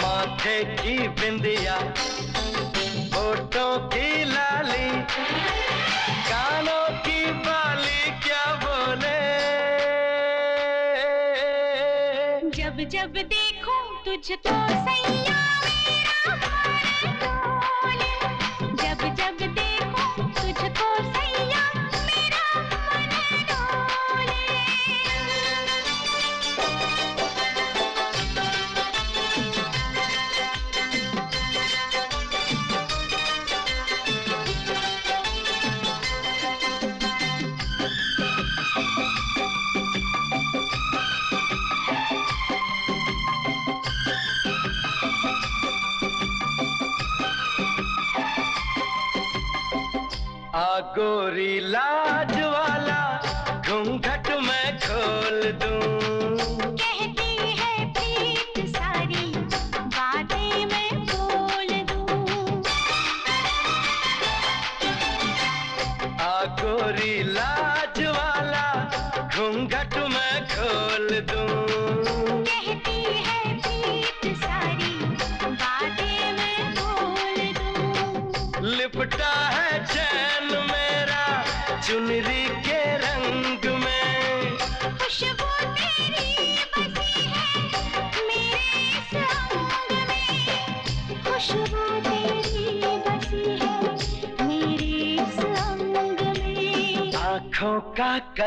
माथे की बिंदिया, होठों की लाली, कानों की बाली क्या बोले? जब जब देखो तुझको सैया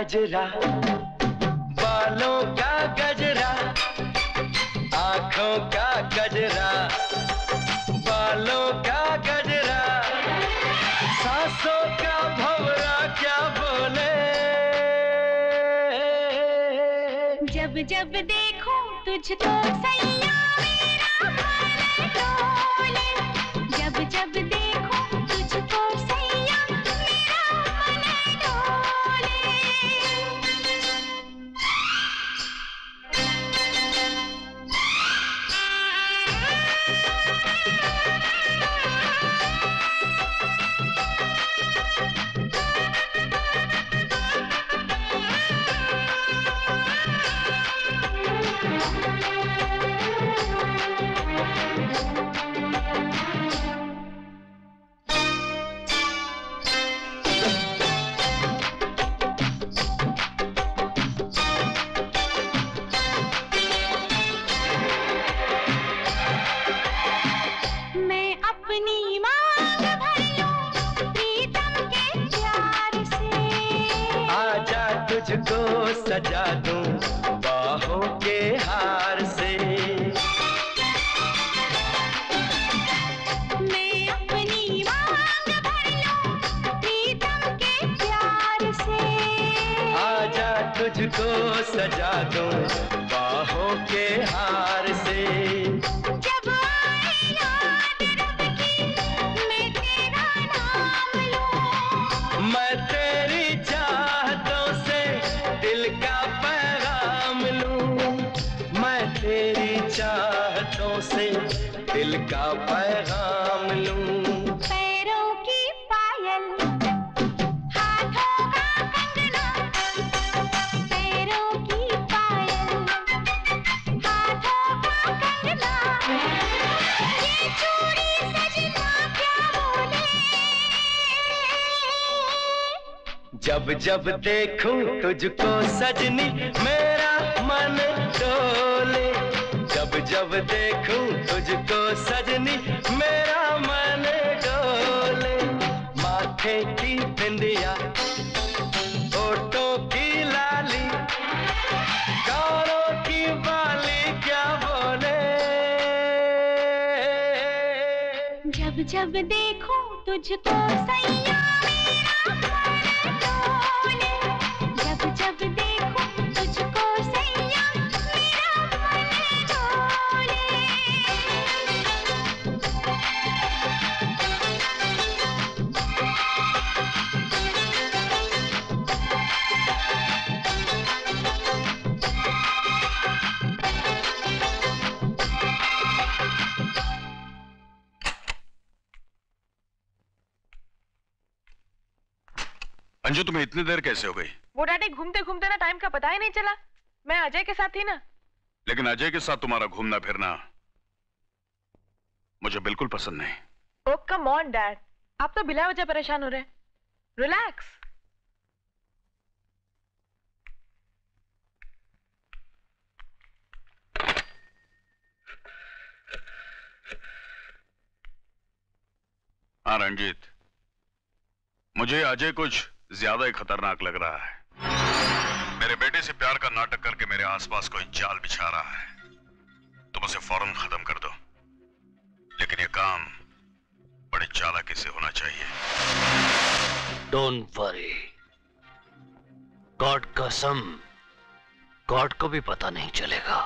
का जब देखूँ तुझको सजनी, मेरा मन डोले। जब जब देखूँ तुझको सजनी, मेरा मन डोले। माथे की बिंदिया ओटों की लाली कानों की बाली, क्या बोले? जब जब देखूँ तुझको सैया मेरा इतनी देर कैसे हो गई? वो डैडी घूमते घूमते ना टाइम का पता ही नहीं चला। मैं अजय के साथ थी ना। लेकिन अजय के साथ तुम्हारा घूमना फिरना मुझे बिल्कुल पसंद नहीं। ओ कम ऑन डैड आप तो बिला वजह परेशान हो रहे रिलैक्स हाँ रंजीत। मुझे अजय कुछ ज़्यादा ही खतरनाक लग रहा है। मेरे बेटे से प्यार का नाटक करके मेरे आसपास कोई जाल बिछा रहा है। तुम उसे फ़ौरन खत्म कर दो। लेकिन ये काम बड़े चालाकी से होना चाहिए। डोंट वरी गॉड कसम गॉड को भी पता नहीं चलेगा।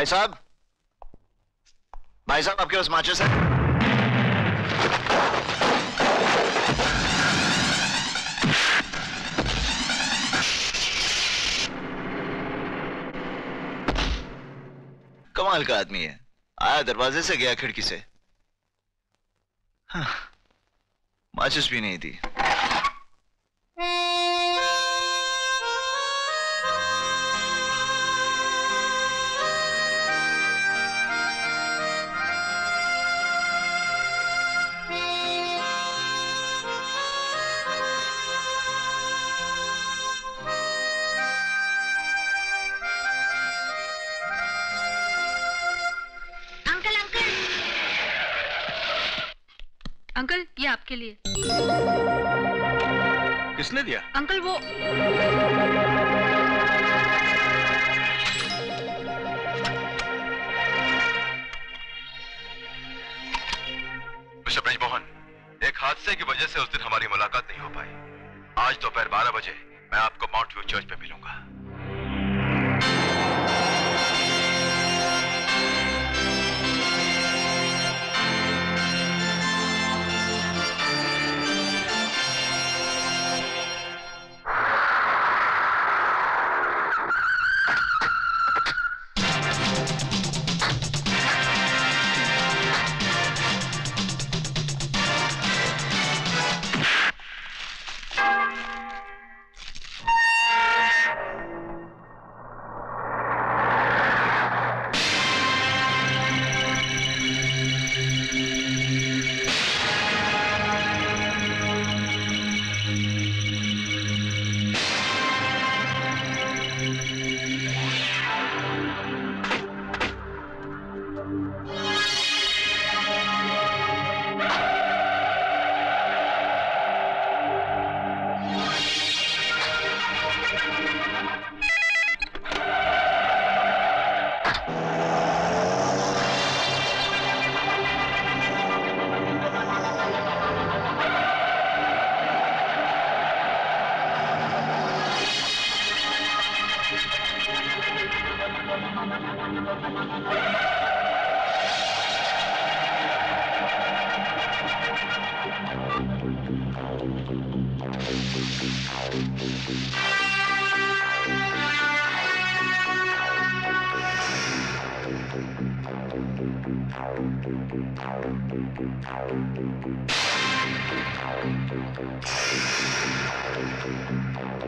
भाई साहब। भाई साहब आपके पास माचिस है? कमाल का आदमी है। आया दरवाजे से गया खिड़की से। हाँ, माचिस भी नहीं थी आपके लिए। किसने दिया? अंकल वो मिस्टर ब्रजमोहन एक हादसे की वजह से उस दिन हमारी मुलाकात नहीं हो पाई। आज दोपहर बारह बजे मैं आपको माउंट व्यू चर्च पे मिलूँगा।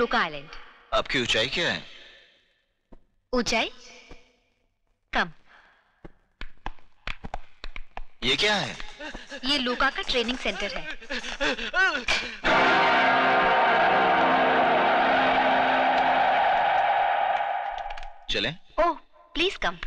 लुका आइलैंड आपकी ऊंचाई क्या है? ऊंचाई? कम। ये क्या है? ये लुका का ट्रेनिंग सेंटर है। चलें। ओह please come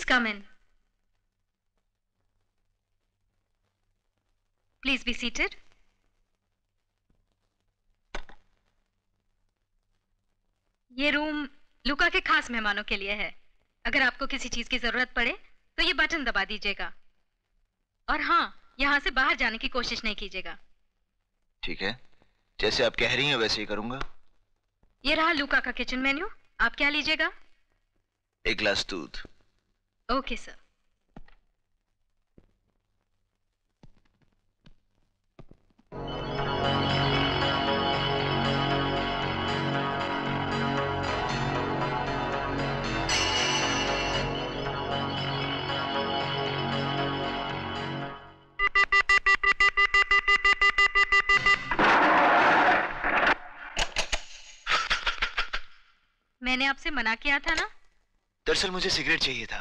Please come in. Please be seated. ये रूम लुका के खास मेहमानों के लिए है। अगर आपको किसी चीज़ की ज़रूरत पड़े तो ये बटन दबा दीजिएगा। और हाँ यहाँ से बाहर जाने की कोशिश नहीं कीजिएगा। ठीक है। जैसे आप कह रही हैं वैसे ही करूँगा। ये रहा लुका का किचन मेन्यू आप क्या लीजिएगा? एक ग्लास दूध। ओके सर मैंने आपसे मना किया था ना? दरअसल मुझे सिगरेट चाहिए था।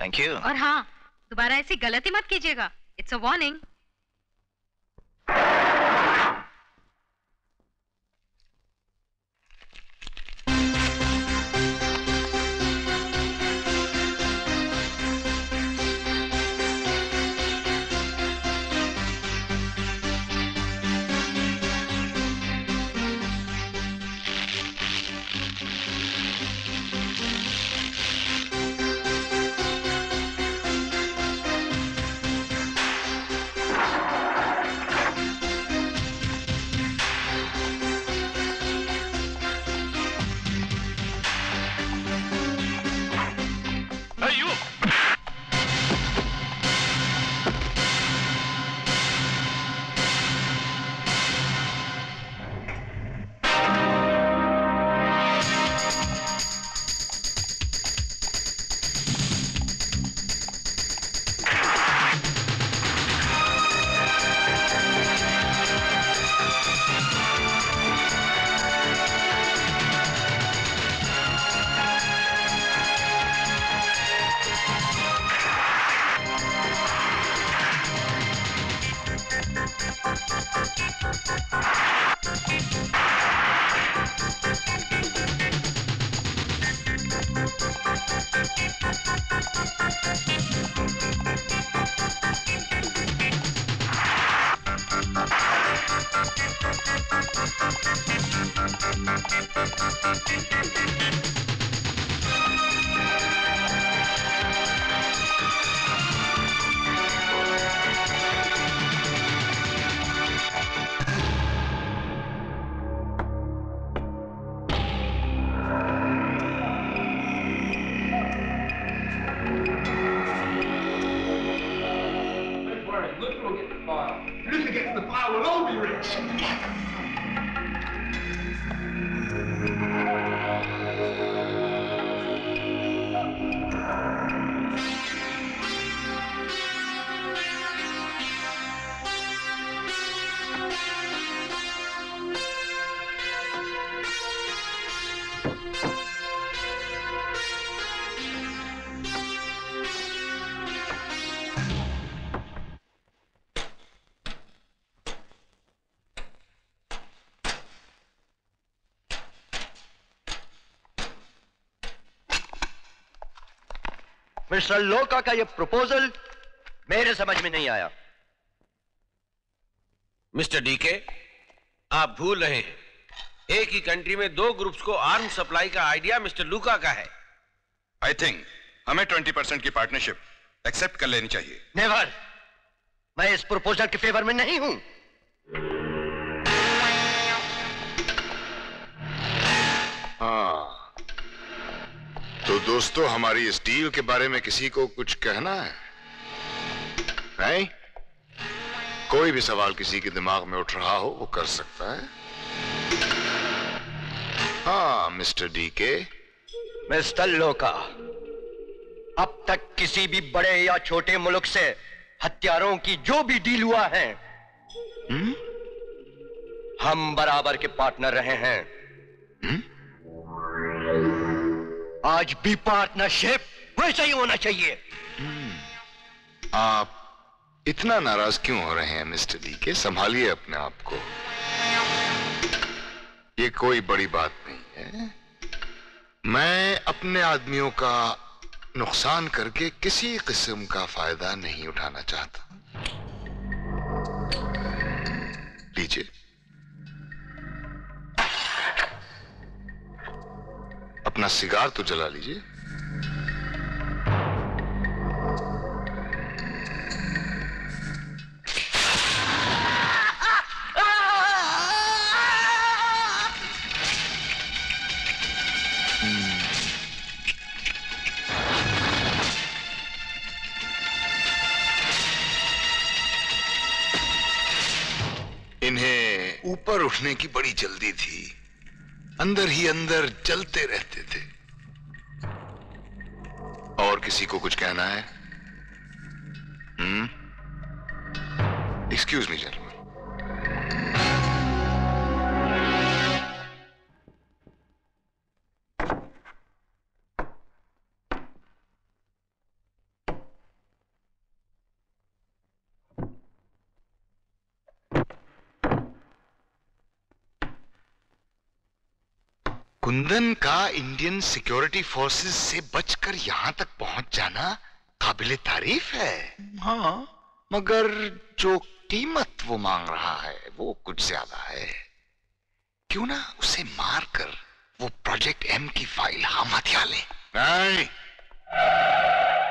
थैंक यू और हाँ दोबारा ऐसी गलती मत कीजिएगा। इट्स अ वार्निंग मिस्टर लोका का ये प्रपोजल मेरे समझ में नहीं आया। मिस्टर डीके आप भूल रहे हैं। एक ही कंट्री में दो ग्रुप्स को आर्म सप्लाई का आइडिया मिस्टर लूका का है। आई थिंक हमें ट्वेंटी परसेंट की पार्टनरशिप एक्सेप्ट कर लेनी चाहिए। नेवर मैं इस प्रपोजल के फेवर में नहीं हूँ। हाँ। तो दोस्तों हमारी इस डील के बारे में किसी को कुछ कहना है? नहीं कोई भी सवाल किसी के दिमाग में उठ रहा हो वो कर सकता है। हाँ मिस्टर डी के मिस्टर लोका अब तक किसी भी बड़े या छोटे मुल्क से हथियारों की जो भी डील हुआ है हुँ? हम बराबर के पार्टनर रहे हैं। आज भी पार्टनरशिप वैसा ही होना चाहिए। आप इतना नाराज़ क्यों हो रहे हैं, मिस्टर डी के? संभालिए अपने आप को। ये कोई बड़ी बात नहीं है। मैं अपने आदमियों का नुकसान करके किसी किस्म का फ़ायदा नहीं उठाना चाहता। लीजिए। अपना सिगार तो जला लीजिए। ऊपर उठने की बड़ी जल्दी थी। अंदर ही अंदर चलते रहते थे। और किसी को कुछ कहना है? हम्म? एक्सक्यूज मी जेंटलमैन कुंदन का इंडियन सिक्योरिटी फोर्सेस से बचकर यहाँ तक पहुँच जाना काबिले तारीफ़ है। हाँ मगर जो कीमत वो मांग रहा है वो कुछ ज़्यादा है। क्यों ना उसे मारकर वो प्रोजेक्ट एम की फ़ाइल हम हथिया लें। नहीं।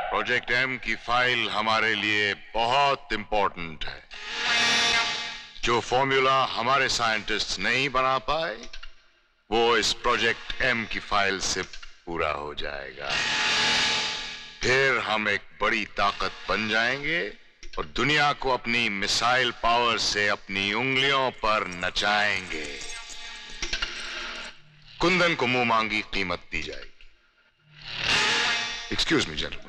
प्रोजेक्ट एम की फ़ाइल हमारे लिए बहुत इंपॉर्टेंट है। जो फॉर्मूला हमारे साइंटिस्ट नहीं बना पाए वो इस प्रोजेक्ट एम की फ़ाइल से पूरा हो जाएगा। फिर हम एक बड़ी ताकत बन जाएँगे और दुनिया को अपनी मिसाइल पावर से अपनी उंगलियों पर नचाएँगे। कुंदन को मुँह मांगी कीमत दी जाएगी। Excuse me gentleman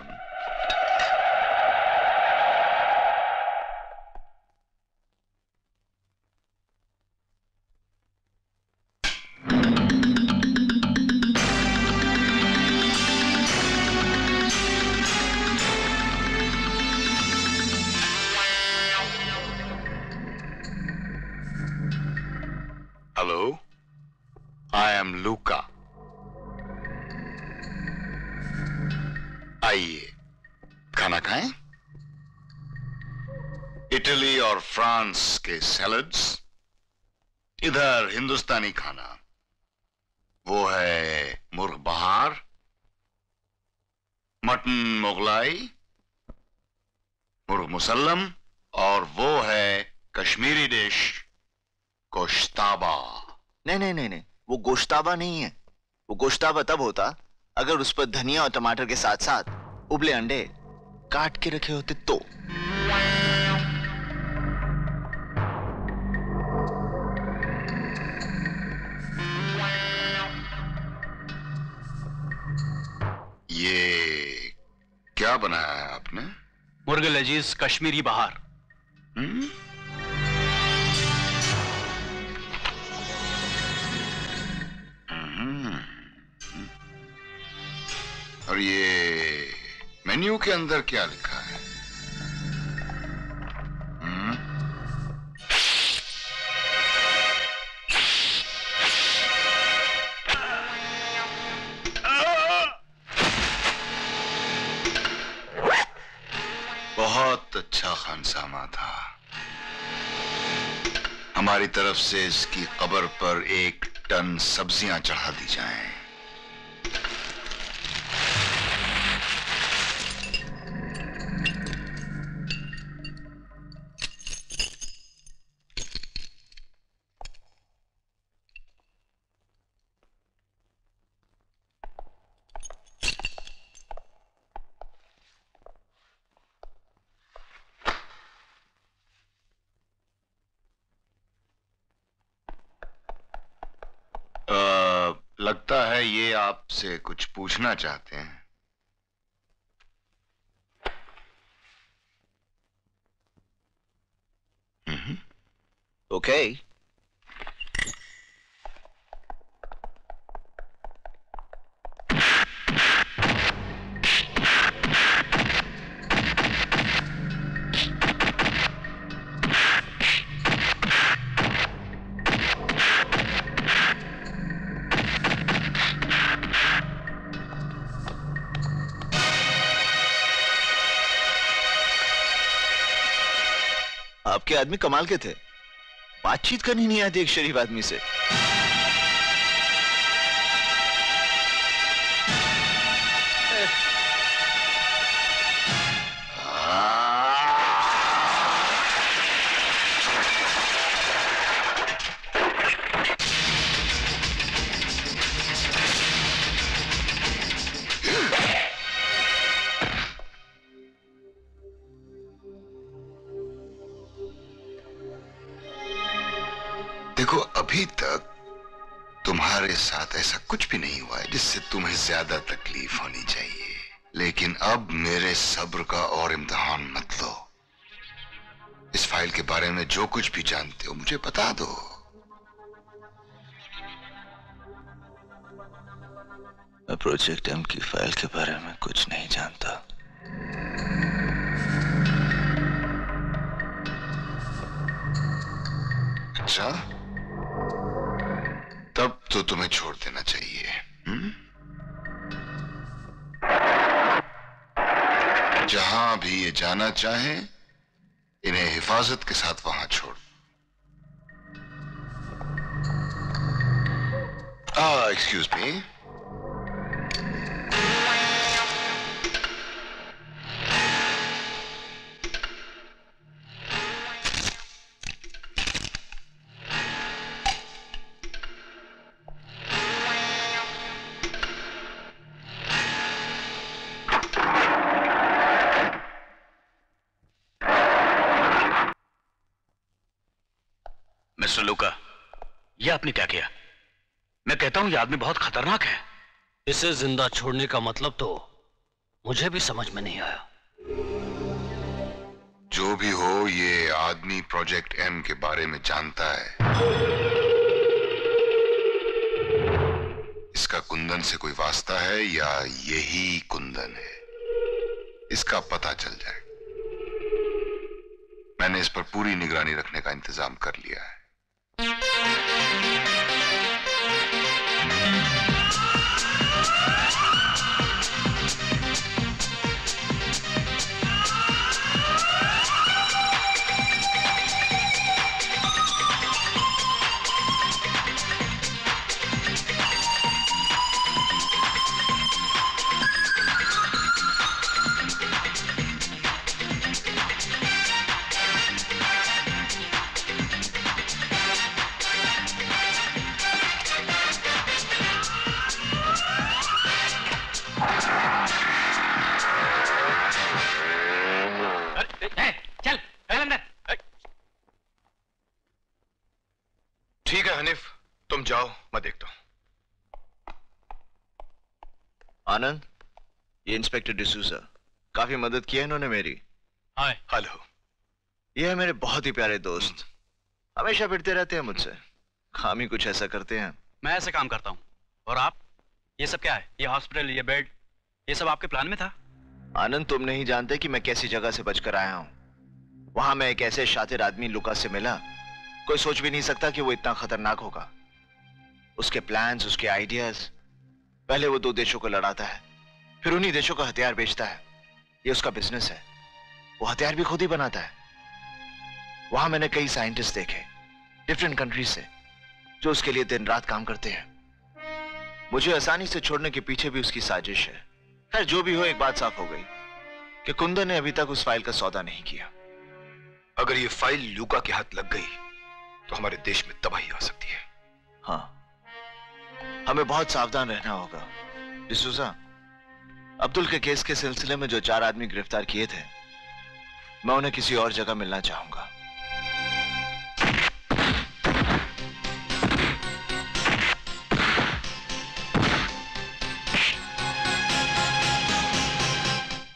I am Luca आइए खाना खाएँ इटली और फ्रांस के सैलड्स इधर हिंदुस्तानी खाना। वो है मुर्ग बहार, मटन मुगलाई, मुर्ग मुसल्लम, और वो है कश्मीरी डिश गोश्ताबा नहीं नहीं नहीं नहीं। वो गोश्ताबा नहीं है वो गोश्ताबा तब होता अगर उस पर धनिया और टमाटर के साथ साथ उबले अंडे काट के रखे होते तो ये क्या बनाया है आपने मुर्ग लजीज कश्मीरी बहार? हम्म। और ये मेन्यू के अंदर क्या लिखा है हम्म? बहुत अच्छा खानसामा था हमारी तरफ़ से इसकी कब्र पर एक टन सब्ज़ियाँ चढ़ा दी जाएँ। लगता है ये आपसे कुछ पूछना चाहते हैं। ओके आपके आदमी कमाल के थे। बातचीत करनी नहीं आती एक शरीफ आदमी से। ज़्यादा तकलीफ़ होनी चाहिए। लेकिन अब मेरे सब्र का और इम्तहान मत लो। इस फ़ाइल के बारे में जो कुछ भी जानते हो मुझे बता दो। मैं प्रोजेक्ट एम की फ़ाइल के बारे में कुछ नहीं जानता। अच्छा? तब तो तुम्हें छोड़ देना चाहिए जहाँ भी ये जाना चाहें इन्हें हिफाजत के साथ वहाँ छोड़। एक्सक्यूज मी ये आदमी बहुत खतरनाक है। इसे ज़िंदा छोड़ने का मतलब तो मुझे भी समझ में नहीं आया। जो भी हो ये आदमी प्रोजेक्ट एम के बारे में जानता है। इसका कुंदन से कोई वास्ता है या यही कुंदन है? इसका पता चल जाए। मैंने इस पर पूरी निगरानी रखने का इंतज़ाम कर लिया है। ये इंस्पेक्टर डिसूजा काफ़ी मदद की है इन्होंने मेरी। हाय। हेलो। ये है मेरे बहुत ही प्यारे दोस्त। हमेशा फिरते रहते हैं मुझसे। हम ही कुछ ऐसा करते हैं। मैं ऐसे काम करता हूँ। और आप? ये सब क्या है? ये हॉस्पिटल ये बेड ये सब आपके प्लान में था? आनंद तुम नहीं जानते कि मैं कैसी जगह से बचकर आया हूँ। वहाँ मैं एक ऐसे शातिर आदमी लुका से मिला। कोई सोच भी नहीं सकता कि वो इतना खतरनाक होगा। उसके प्लान्स उसके आइडियाज़ पहले वो दो देशों को लड़ाता है। फिर उन्हीं देशों का हथियार बेचता है। ये उसका बिज़नेस है। वो हथियार भी खुद ही बनाता है। वहाँ मैंने कई साइंटिस्ट देखे डिफरेंट कंट्रीज़ से जो उसके लिए दिन रात काम करते हैं। मुझे आसानी से छोड़ने के पीछे भी उसकी साजिश है। खैर जो भी हो एक बात साफ़ हो गई कि कुंदन ने अभी तक उस फ़ाइल का सौदा नहीं किया। अगर ये फ़ाइल लूका के हाथ लग गई तो हमारे देश में तबाही आ सकती है। हाँ। हमें बहुत सावधान रहना होगा। डिसूजा अब्दुल के केस के सिलसिले में जो चार आदमी गिरफ़्तार किए थे, मैं उन्हें किसी और जगह मिलना चाहूँगा।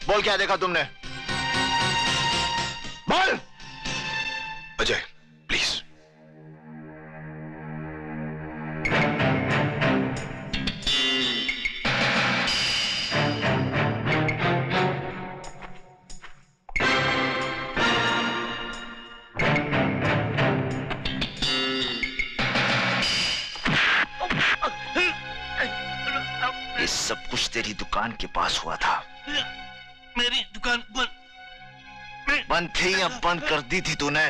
बोल क्या देखा तुमने? बोल! अजय प्लीज़ दुकान के पास हुआ था। मेरी दुकान बंद। बंद थी या बंद कर दी थी तूने।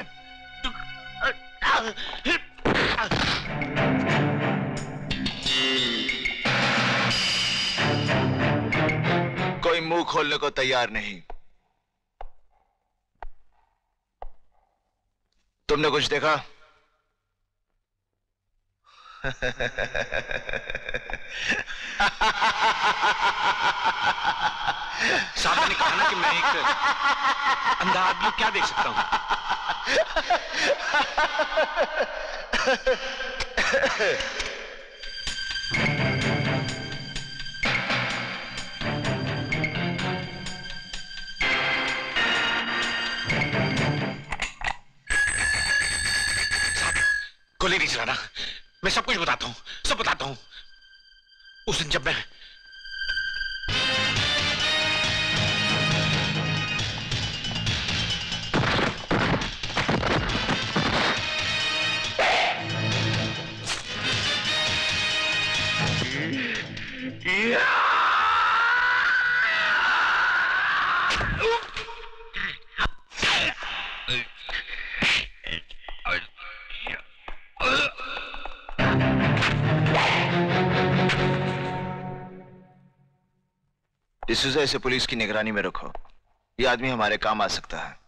कोई मुँह खोलने को तैयार नहीं। तुमने कुछ देखा? साहब, मैंने कहा ना कि मैं एक अंधा आदमी क्या देख सकता हूँ? गोली नहीं चलाना। मैं सब कुछ बताता हूँ सब बताता हूँ। उस दिन जब मैं डिसूजा इसे पुलिस की निगरानी में रखो ये आदमी हमारे काम आ सकता है।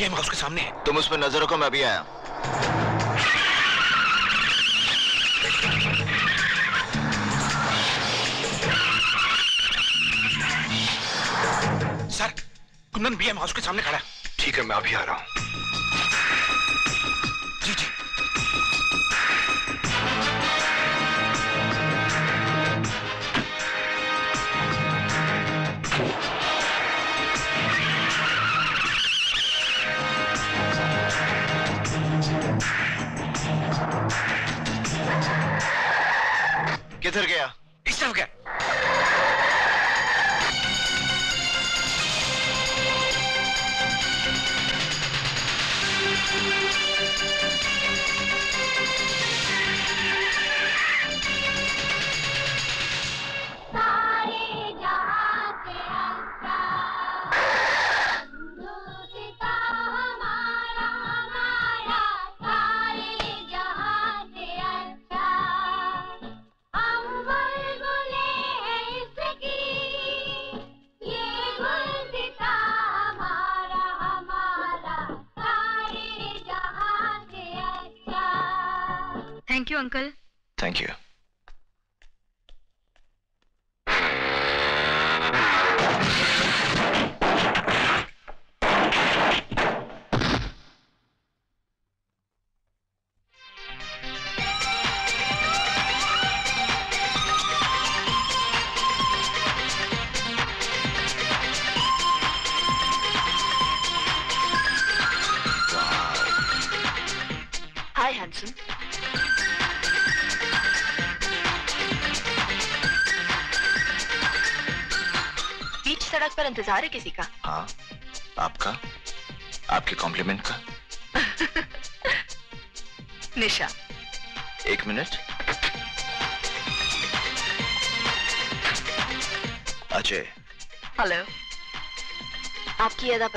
कुंदन हम हाउस के सामने। है तुम उस पर नज़र रखो मैं अभी आया सर कुंदन बीएम हाउस के सामने खड़ा ठीक है मैं अभी आ रहा हूँ। किधर गया?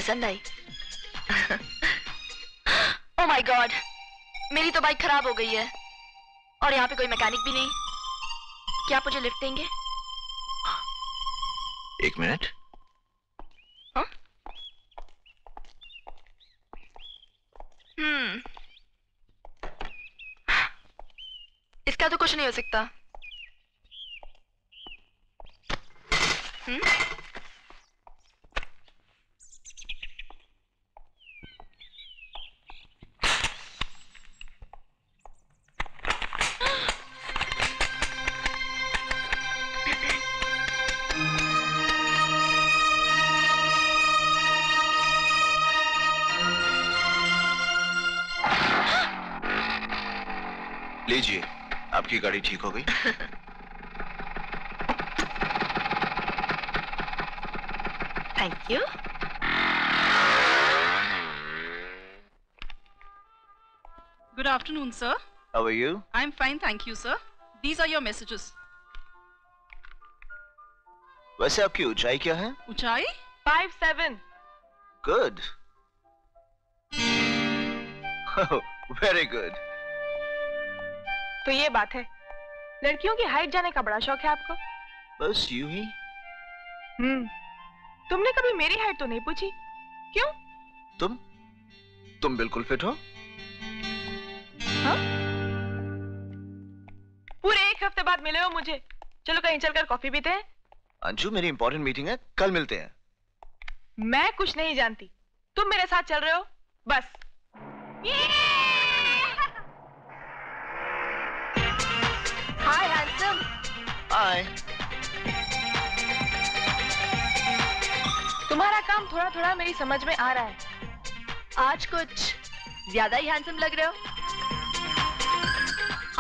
पसंद आई। ओ माय गॉड मेरी तो बाइक खराब हो गई है। और यहाँ पे कोई मैकेनिक भी नहीं। क्या आप मुझे लिफ्ट देंगे? एक मिनट हम्म इसका तो कुछ नहीं हो सकता। हम्म गाड़ी ठीक हो गई? Thank you good afternoon sir how are you I am fine thank you sir these are your messages वैसे आपकी ऊंचाई क्या है? ऊंचाई? Five seven good very good तो ये बात है। लड़कियों की हाइट जाने का बड़ा शौक है आपको? बस यूँ ही। हम्म तुमने कभी मेरी हाइट तो नहीं पूछी? क्यों? तुम? तुम बिल्कुल फिट हो। पूरे एक हफ़्ते बाद मिले हो मुझे। चलो कहीं चलकर कॉफ़ी पीते हैं। अंशु मेरी इंपॉर्टेंट मीटिंग है। कल मिलते हैं। मैं कुछ नहीं जानती। तुम मेरे साथ चल रहे हो। बस। हाय बाय तुम्हारा काम थोड़ा थोड़ा मेरी समझ में आ रहा है। आज कुछ ज़्यादा ही हैंडसम लग रहे हो।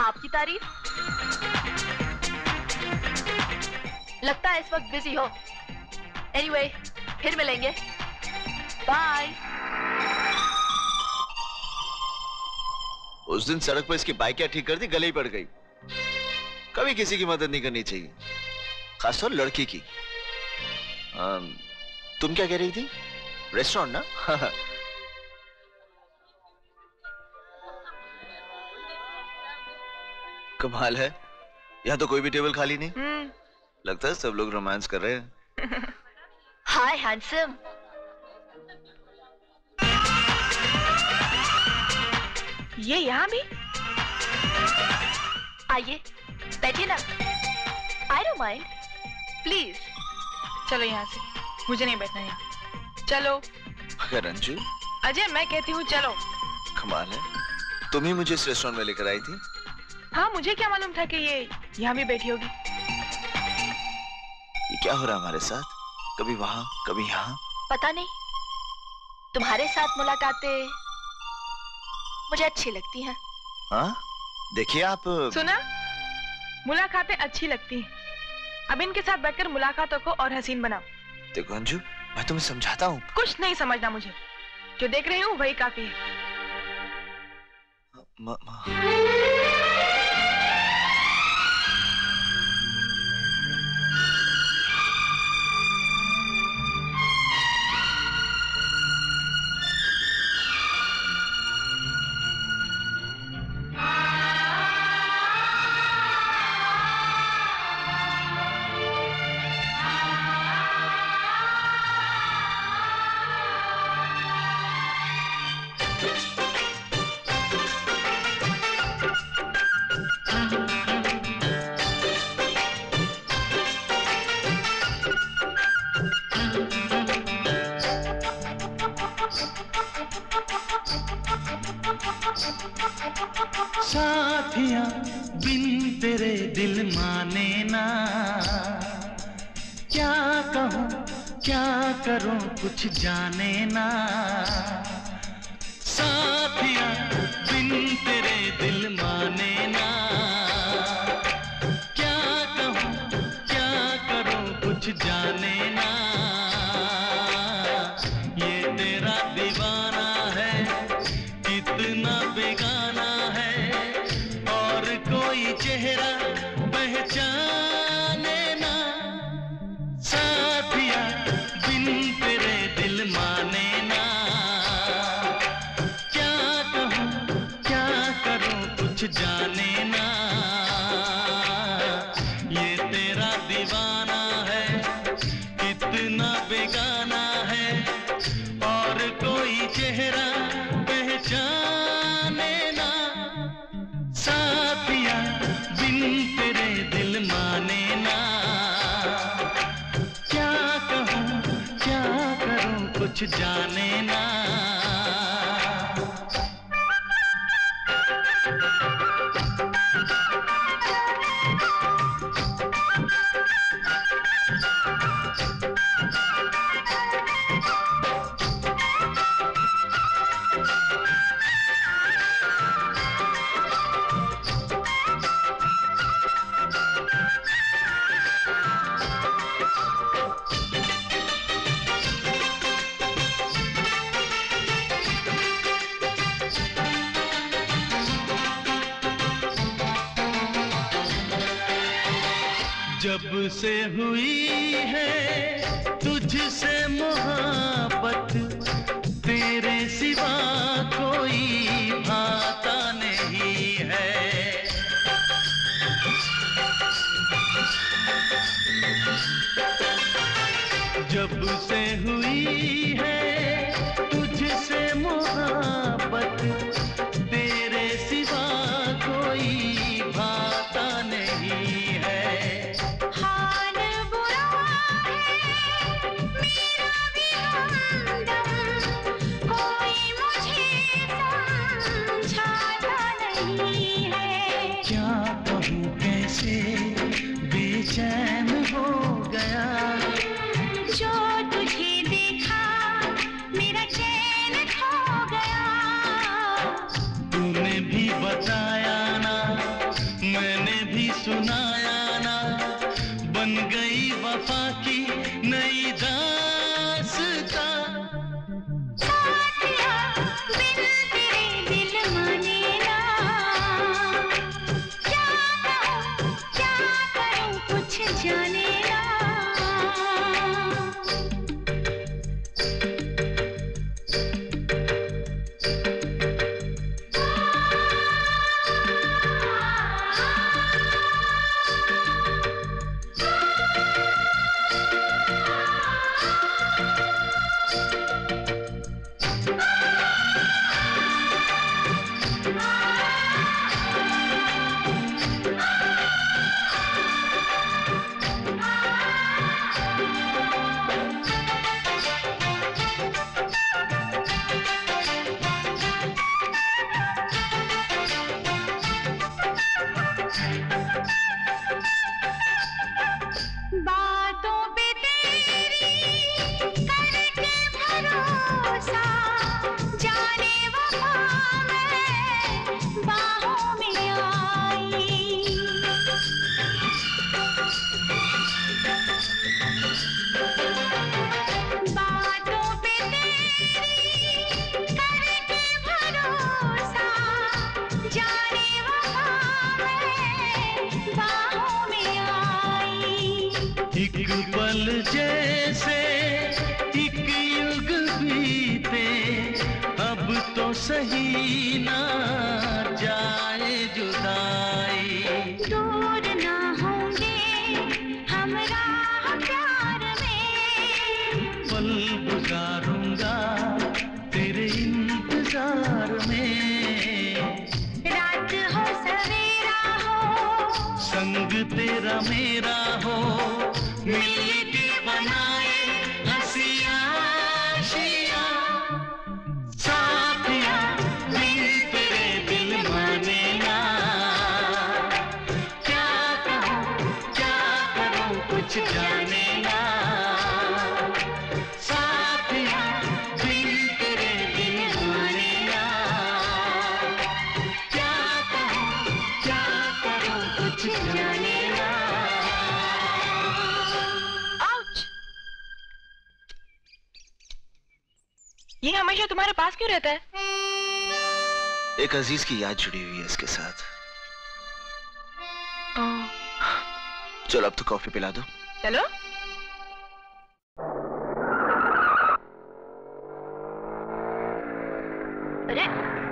आपकी तारीफ़? लगता है इस वक्त बिज़ी हो। एनीवे anyway, फिर मिलेंगे। बाय उस दिन सड़क पर इसकी बाइक क्या ठीक कर दी? गले ही पड़ गई। कभी किसी की मदद नहीं करनी चाहिए खासतौर लड़की की। अम, तुम क्या कह रही थी? रेस्टोरेंट ना? कमाल है। यहाँ तो कोई भी टेबल खाली नहीं। लगता है सब लोग रोमांस कर रहे हैं। हाय हैंडसम ये यहाँ भी? आइए। बैठिए ना। आई डोंट माइंड प्लीज़ चलो यहाँ से। मुझे नहीं बैठना यहाँ। चलो। रंजू। अजय मैं कहती हूँ चलो। कमाल है। तुम ही मुझे इस रेस्टोरेंट में लेकर आई थी। हाँ मुझे क्या मालूम था कि ये यहाँ भी बैठी होगी। ये क्या हो रहा हमारे साथ? कभी वहाँ कभी यहाँ? पता नहीं। तुम्हारे साथ मुलाकातें मुझे अच्छी लगती हैं। हाँ? देखिए आप सुना? मुलाकातें अच्छी लगती हैं। अब इनके साथ बैठकर मुलाकातों को और हसीन बनाओ। देखो अंजू मैं तुम्हें समझाता हूँ। कुछ नहीं समझना मुझे। जो देख रही हूँ वही काफ़ी है। म- म- से हुई है तुझसे मोहब्बत तेरे सिवा अज़ीज़ की याद जुड़ी हुई है इसके साथ। हाँ। चलो अब तो कॉफ़ी पिला दो। चलो।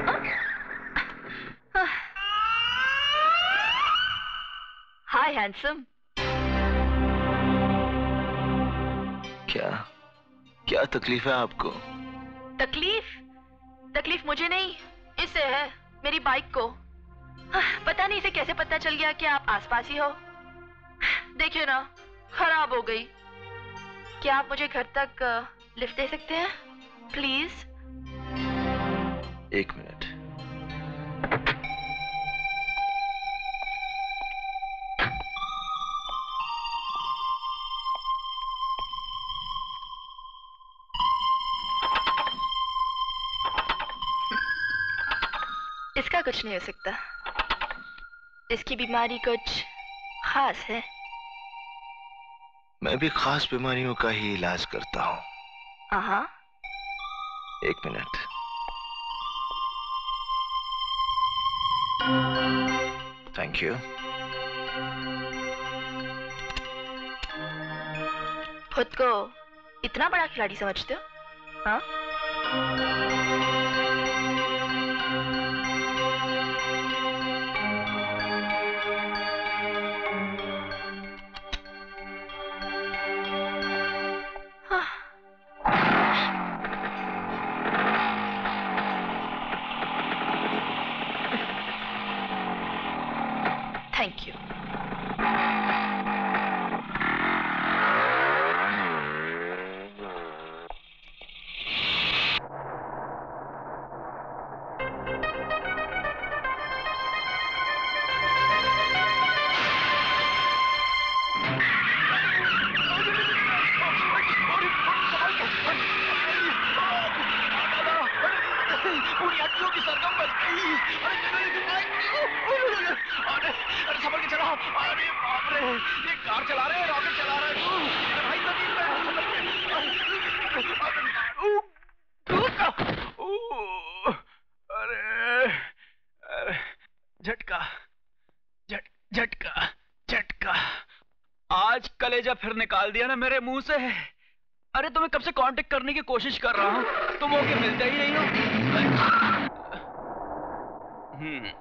हाँ। हाँ। Hi handsome. क्या? क्या तकलीफ़ है आपको? आसपास ही हो। देखिए ना खराब हो गई। क्या आप मुझे घर तक लिफ्ट दे सकते हैं? प्लीज़। एक मिनट। इसका कुछ नहीं हो सकता। इसकी बीमारी कुछ खास है? मैं भी खास बीमारियों का ही इलाज करता हूँ। हाँ एक मिनट। थैंक यू खुद को इतना बड़ा खिलाड़ी समझते हो? हाँ? निकाल दिया ना मेरे मुँह से। अरे तुम्हें कब से कांटेक्ट करने की कोशिश कर रहा हूँ? तुम मौके मिलते ही नहीं हो। हम्म।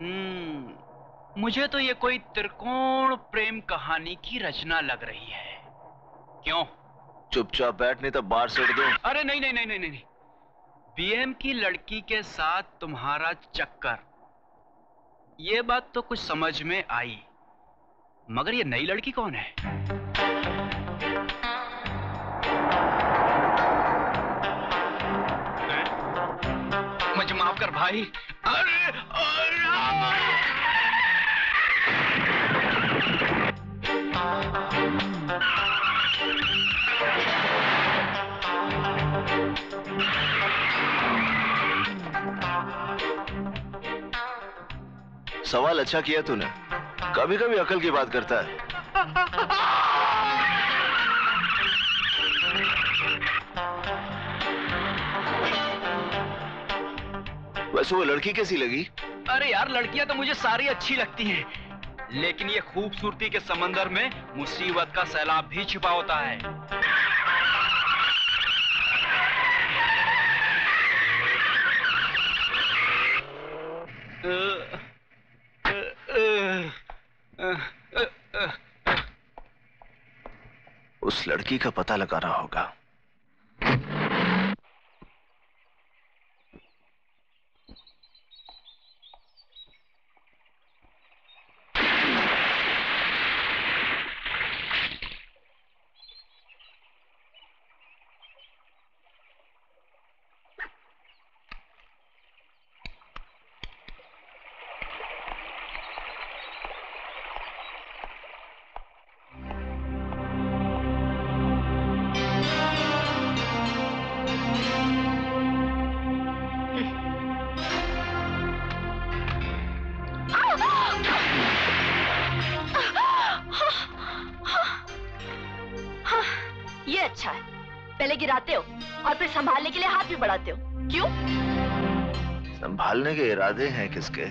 हम्म। मुझे तो ये कोई त्रिकोण प्रेम कहानी की रचना लग रही है। क्यों? चुपचाप बैठ नहीं तो बाहर सेट दो अरे नहीं नहीं नहीं नहीं नहीं बीएम की लड़की के साथ तुम्हारा चक्कर। ये बात तो कुछ समझ में आई। मगर ये नई लड़की कौन है? मुझे माफ़ कर भाई। अरे! सवाल अच्छा किया तूने। कभी कभी अकल की बात करता है। वैसे वो लड़की कैसी लगी? अरे यार, लड़कियाँ तो मुझे सारी अच्छी लगती हैं। लेकिन ये खूबसूरती के समंदर में मुसीबत का सैलाब भी छिपा होता है। उस लड़की का पता लगाना होगा। संभालने के इरादे हैं किसके?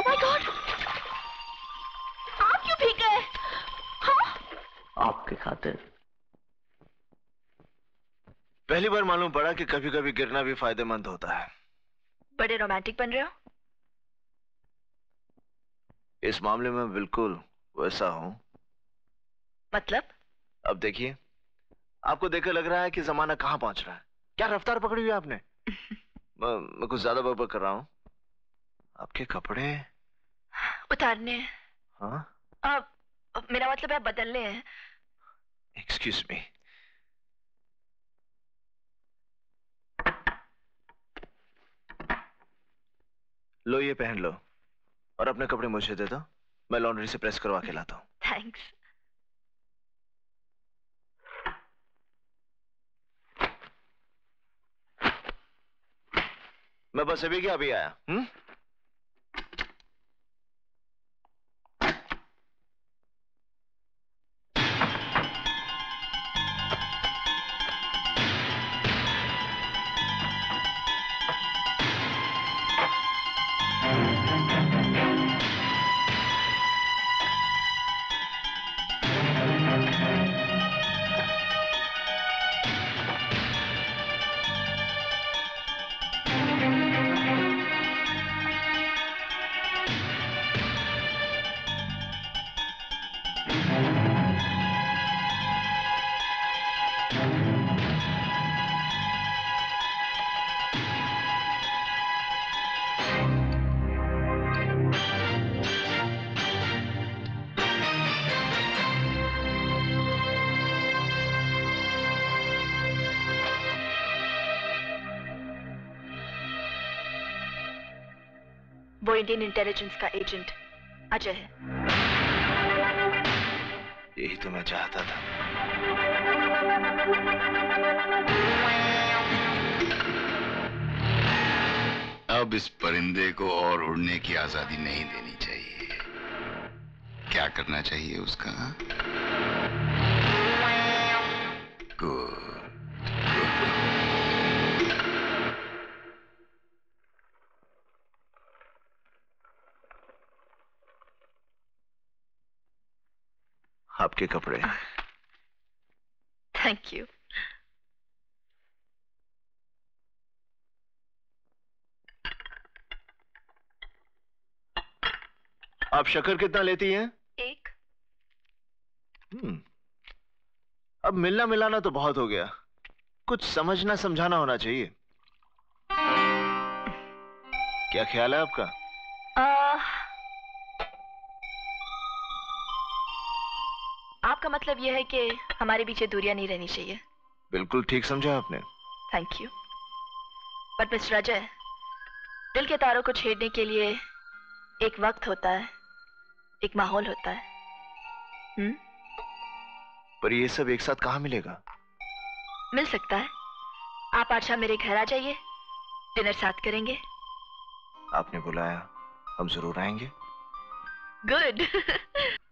माय गॉड आप क्यों भीग गए? आपके खातिर। पहली बार मालूम पड़ा कि कभी कभी गिरना भी फ़ायदेमंद होता है। बड़े रोमांटिक बन रहे हो। इस मामले में बिल्कुल वैसा हूँ। मतलब? अब देखिए आपको देखकर लग रहा है कि जमाना कहाँ पहुँच रहा है। क्या रफ्तार पकड़ी हुई है आपने? मैं, मैं कुछ ज़्यादा बकबक कर रहा हूँ। आपके कपड़े? उतारने हैं। अब मेरा मतलब है बदलने हैं। एक्सक्यूज मी लो ये पहन लो। और अपने कपड़े मुझे दे दो। मैं लॉन्ड्री से प्रेस करवा के लाता हूँ। थैंक्स मैं बस अभी क्या अभी आया हम्म? इंडियन इंटेलिजेंस का एजेंट अजय है. यही तो मैं चाहता था। अब इस परिंदे को और उड़ने की आज़ादी नहीं देनी चाहिए। क्या करना चाहिए उसका? गुड आपके कपड़े थैंक यू आप शक्कर कितना लेती हैं? एक। हम्म। अब मिलना मिलाना तो बहुत हो गया। कुछ समझना समझाना होना चाहिए। क्या ख्याल है आपका? आ, मतलब यह है कि हमारे पीछे दूरियाँ नहीं रहनी चाहिए। बिल्कुल ठीक समझा आपने। Thank you but mister Ajay दिल के तारों को छेड़ने के लिए एक वक्त होता है एक माहौल होता है। हम्म? पर ये सब एक साथ कहाँ मिलेगा? मिल सकता है। आप आज शाम मेरे घर आ जाइए डिनर साथ करेंगे। आपने बुलाया हम ज़रूर आएँगे। गुड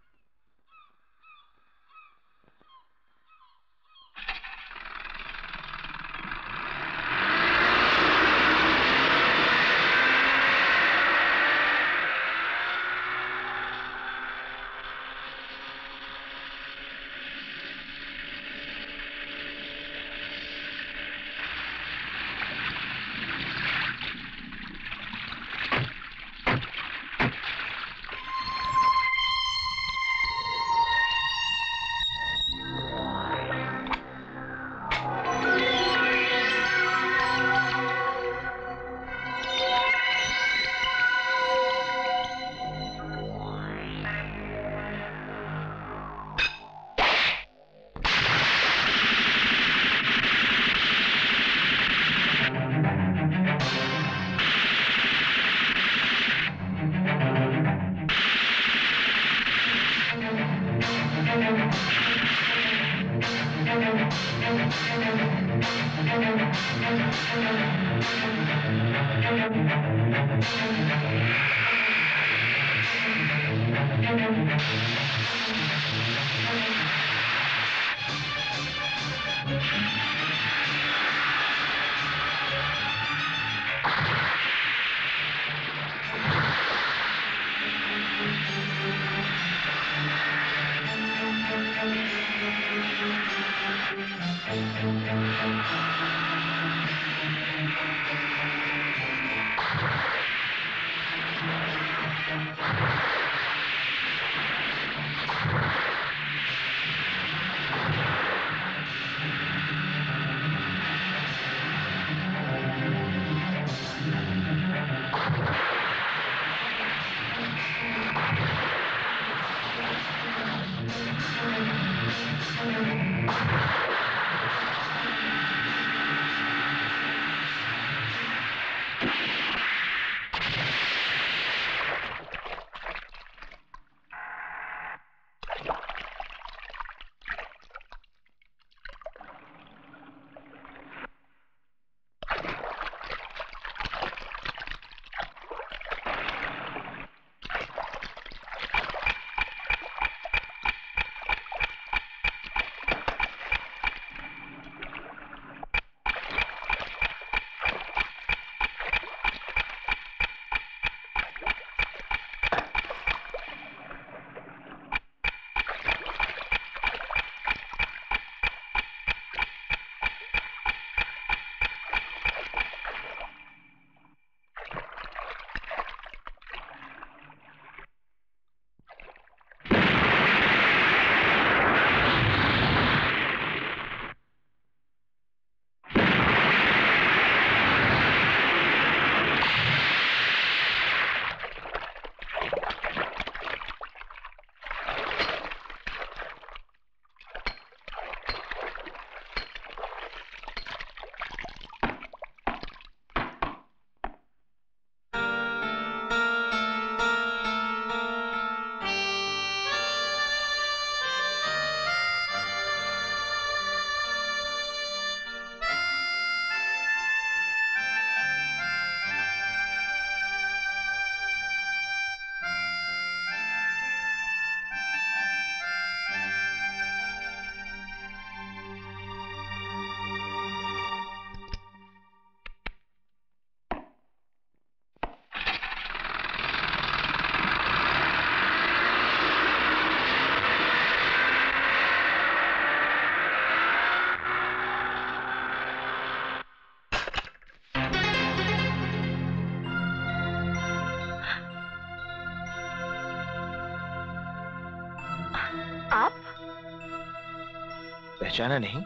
पहचाना नहीं।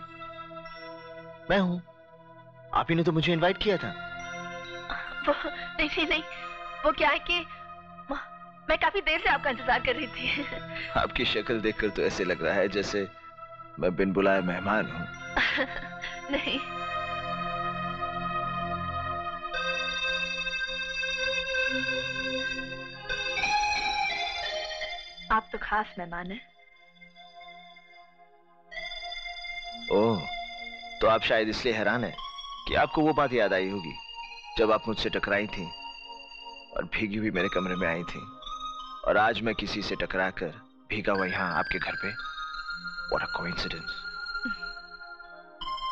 मैं हूँ। आप ही ने तो मुझे इनवाइट किया था। वो नहीं नहीं नहीं। वो क्या है कि मैं काफ़ी देर से आपका इंतज़ार कर रही थी। आपकी शक्ल देखकर तो ऐसे लग रहा है जैसे मैं बिन बुलाए मेहमान हूँ। नहीं। आप तो खास मेहमान हैं। ओह तो आप शायद इसलिए हैरान हैं कि आपको वो बात याद आई होगी जब आप मुझसे टकराई थी और भीगी हुई मेरे कमरे में आई थी। और आज मैं किसी से टकरा कर भीगा हुआ यहाँ आपके घर पे? What a coincidence.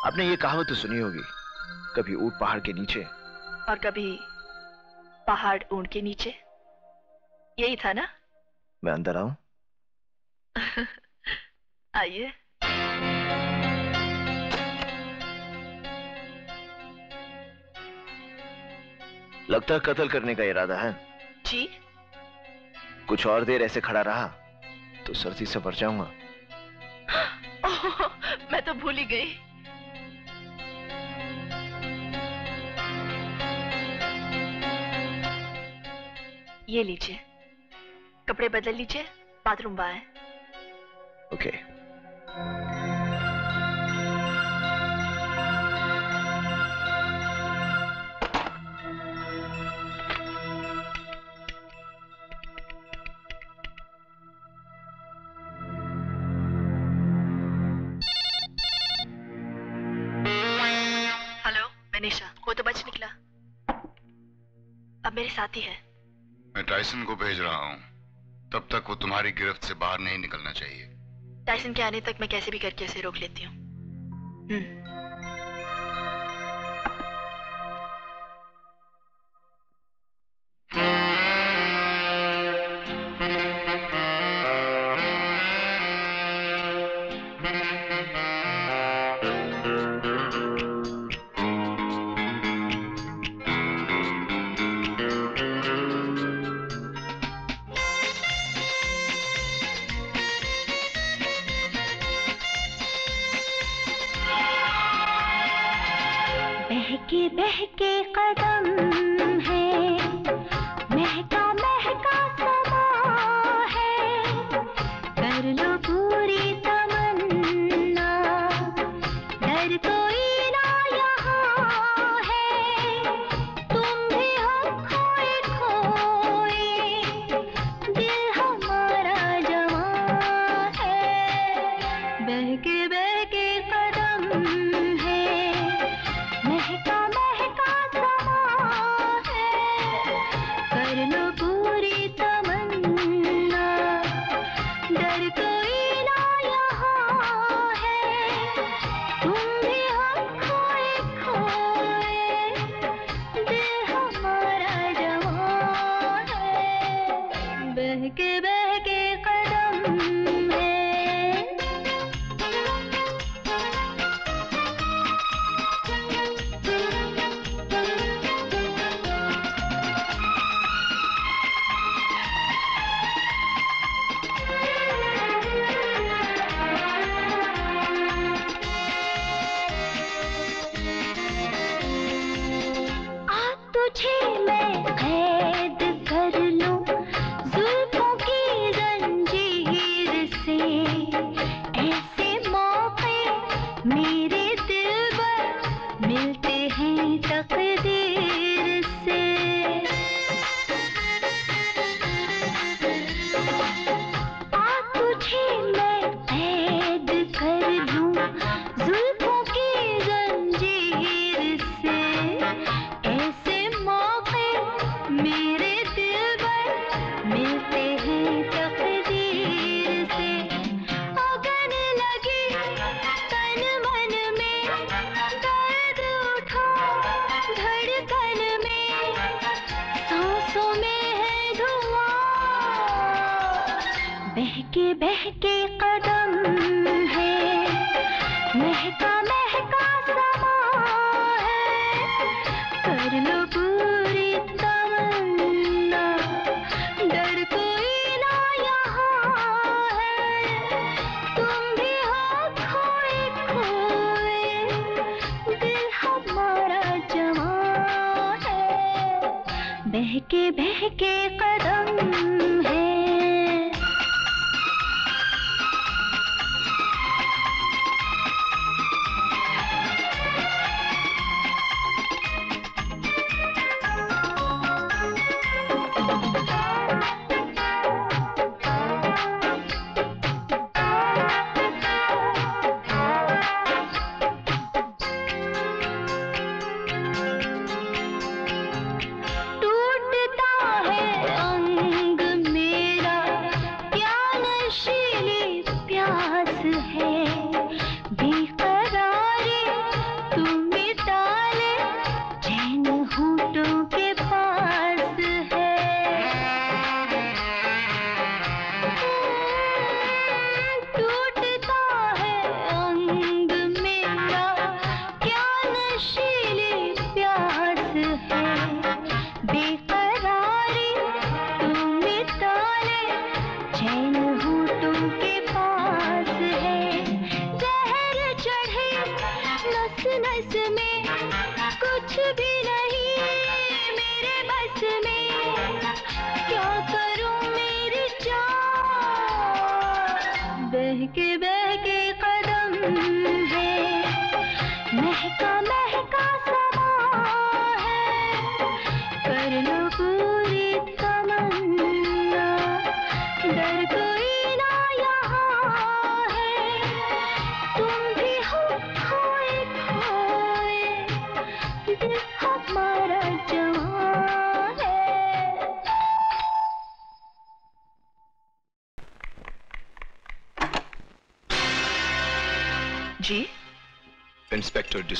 आपने ये कहावत तो सुनी होगी कभी ऊट पहाड़ के नीचे। और कभी पहाड़ ऊँट के नीचे। यही था ना? मैं अंदर आऊँ? आइए। लगता है कत्ल करने का इरादा है। जी। कुछ और देर ऐसे खड़ा रहा तो सर्दी से मर जाऊँगा। मैं तो भूल ही गई। ये लीजिए। कपड़े बदल लीजिए बाथरूम बाहर ओके। हेलो साथ ही। है मैं टाइसन को भेज रहा हूँ। तब तक वो तुम्हारी गिरफ्त से बाहर नहीं निकलना चाहिए। टाइसन के आने तक मैं कैसे भी करके उसे रोक लेती हूँ।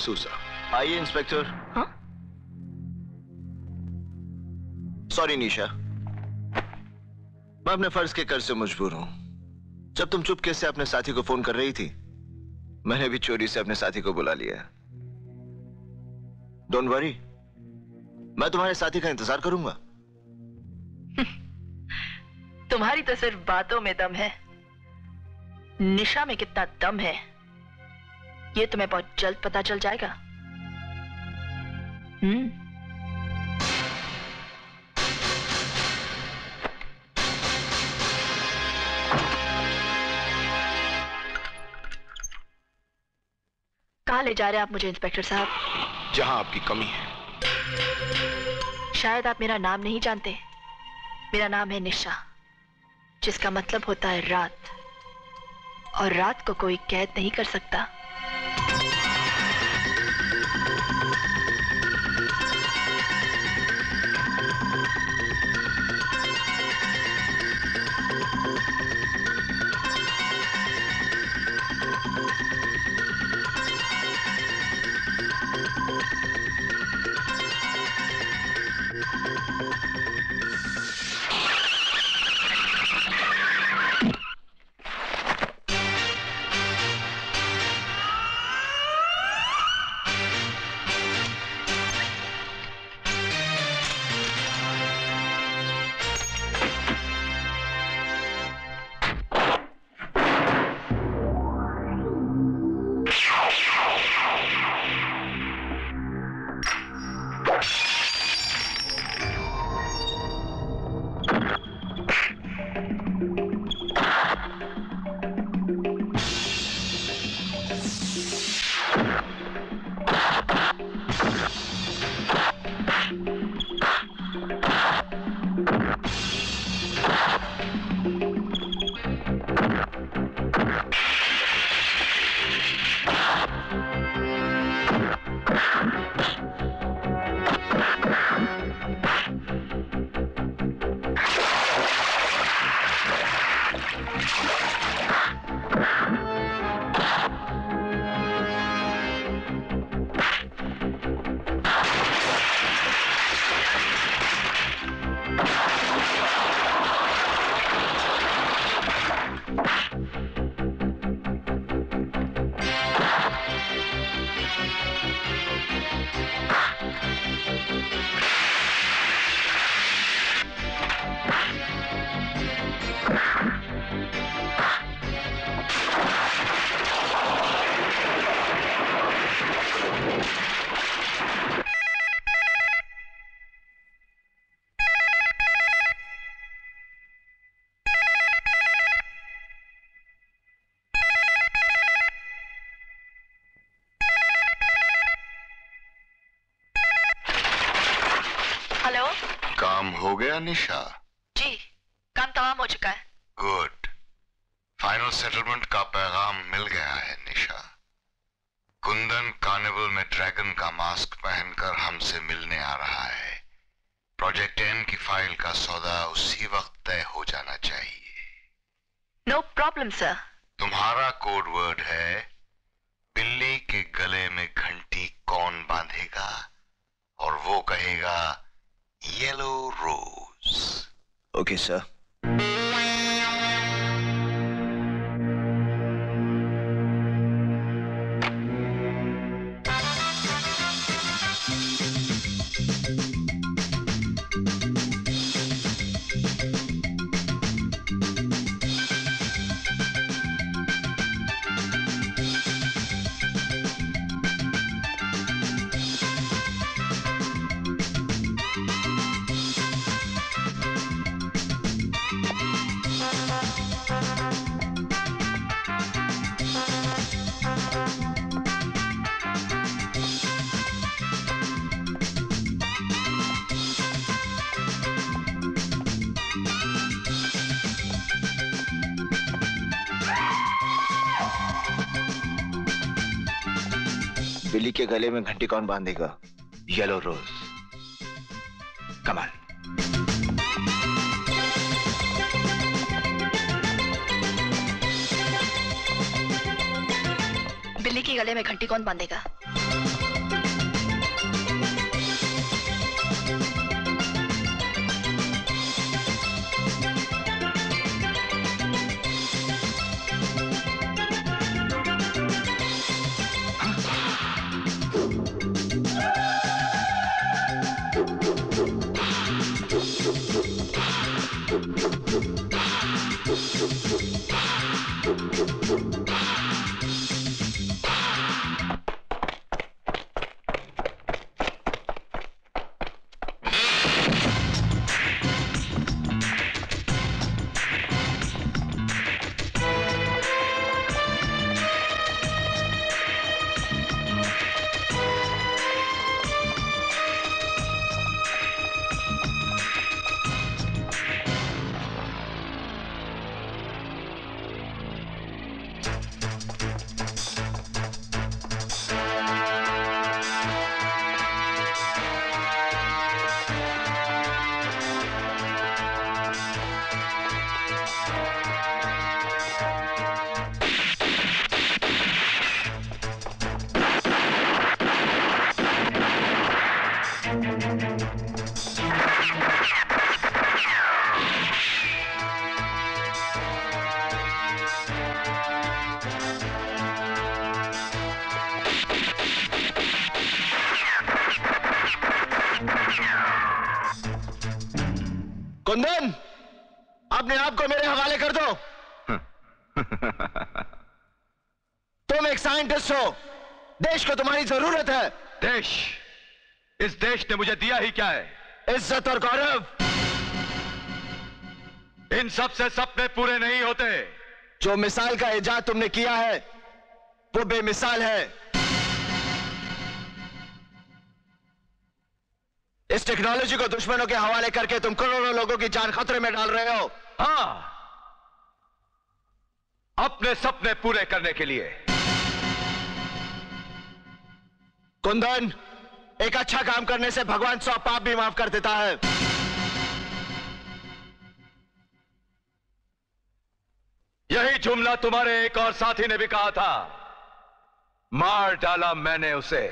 डिसूजा आइए इंस्पेक्टर। हाँ? सॉरी निशा मैं अपने फ़र्ज़ के कर से मजबूर हूँ। जब तुम चुपके से अपने साथी को फ़ोन कर रही थी मैंने भी चोरी से अपने साथी को बुला लिया डोंट वरी मैं तुम्हारे साथी का इंतज़ार करूँगा। तुम्हारी तो सिर्फ़ बातों में दम है। निशा में कितना दम है। ये तुम्हें बहुत जल्द पता चल जाएगा। हम्म। कहा ले जा रहे हैं आप मुझे इंस्पेक्टर साहब? जहाँ आपकी कमी है। शायद आप मेरा नाम नहीं जानते। मेरा नाम है निशा जिसका मतलब होता है रात। और रात को कोई कैद नहीं कर सकता। Bye. गया निशा। जी काम तमाम हो चुका है। गुड फाइनल सेटलमेंट का पैगाम मिल गया है निशा। कुंदन कार्निवल में ड्रैगन का मास्क पहनकर हमसे मिलने आ रहा है। प्रोजेक्ट एन की फ़ाइल का सौदा उसी वक्त तय हो जाना चाहिए। नो प्रॉब्लम सर तुम्हारा कोड वर्ड है बिल्ली के गले में घंटी कौन बांधेगा? और वो कहेगा येलो रोज ओके सर में घंटी कौन बांधेगा? येलो रोज कमाल बिल्ली के गले में घंटी कौन बांधेगा? देश ने मुझे दिया ही क्या है? इज़्ज़त और गौरव। इन सबसे सपने पूरे नहीं होते। जो मिसाल का इजाद तुमने किया है, वो बेमिसाल है। इस टेक्नोलॉजी को दुश्मनों के हवाले करके तुम करोड़ों लोगों की जान खतरे में डाल रहे हो। हाँ। अपने सपने पूरे करने के लिए। कुंदन एक अच्छा काम करने से भगवान सौ पाप भी माफ़ कर देता है। यही जुमला तुम्हारे एक और साथी ने भी कहा था। मार डाला मैंने उसे।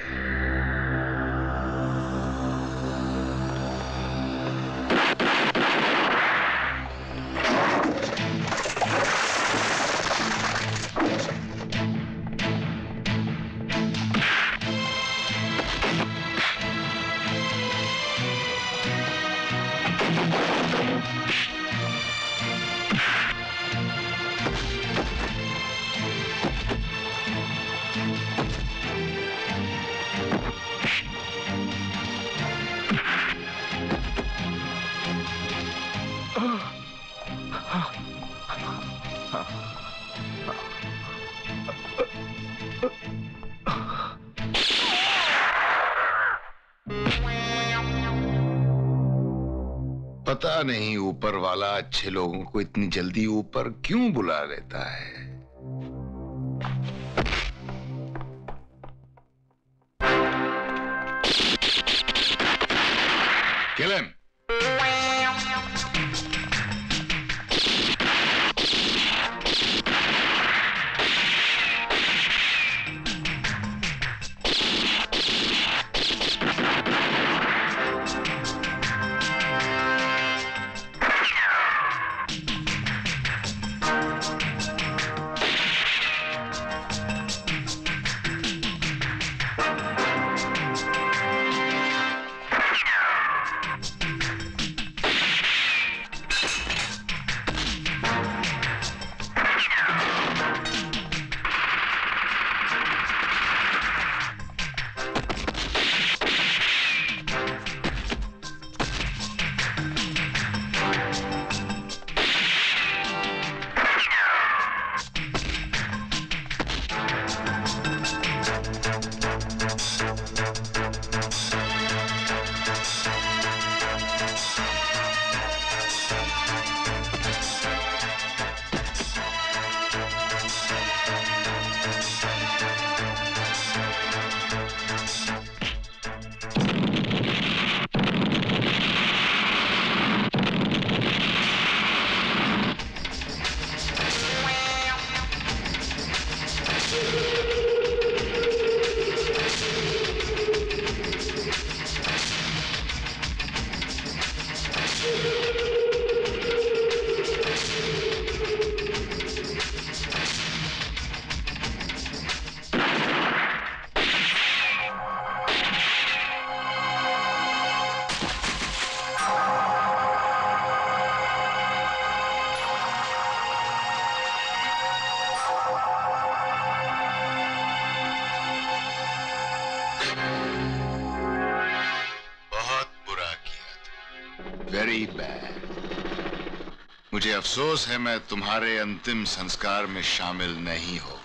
नहीं ऊपर वाला अच्छे लोगों को इतनी जल्दी ऊपर क्यों बुला लेता है? अफसोस है मैं तुम्हारे अंतिम संस्कार में शामिल नहीं हो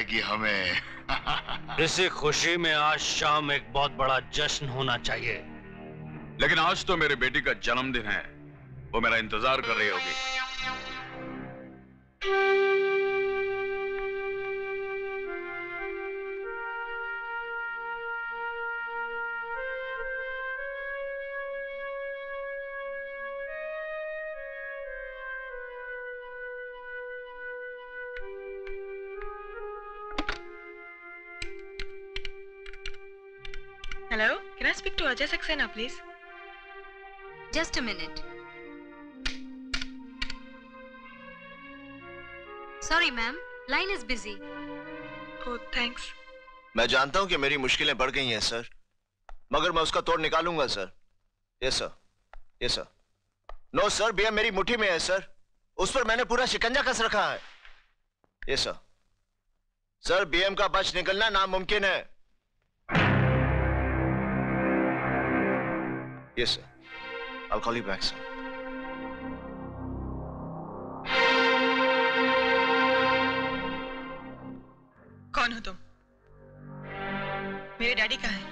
दिलवाएगी हमें। इसी खुशी में आज शाम एक बहुत बड़ा जश्न होना चाहिए। लेकिन आज तो मेरे बेटी का जन्मदिन है। वो मेरा इंतज़ार कर रही होगी। Ajay Saxena, please? Just a minute. Sorry, ma'am. Line is busy. Oh, मैं जानता हूँ कि मेरी मुश्किलें बढ़ गई हैं सर। मगर मैं उसका तोड़ निकालूँगा sir. Yes sir yes sir no sir भैया मेरी मुट्ठी में है सर। उस पर मैंने पूरा शिकंजा कस रखा है। यस सर सर बीएम का बच निकलना नामुमकिन है। Yes sir I'll call you back, sir. कौन हो तुम? मेरे डैडी कहाँ हैं?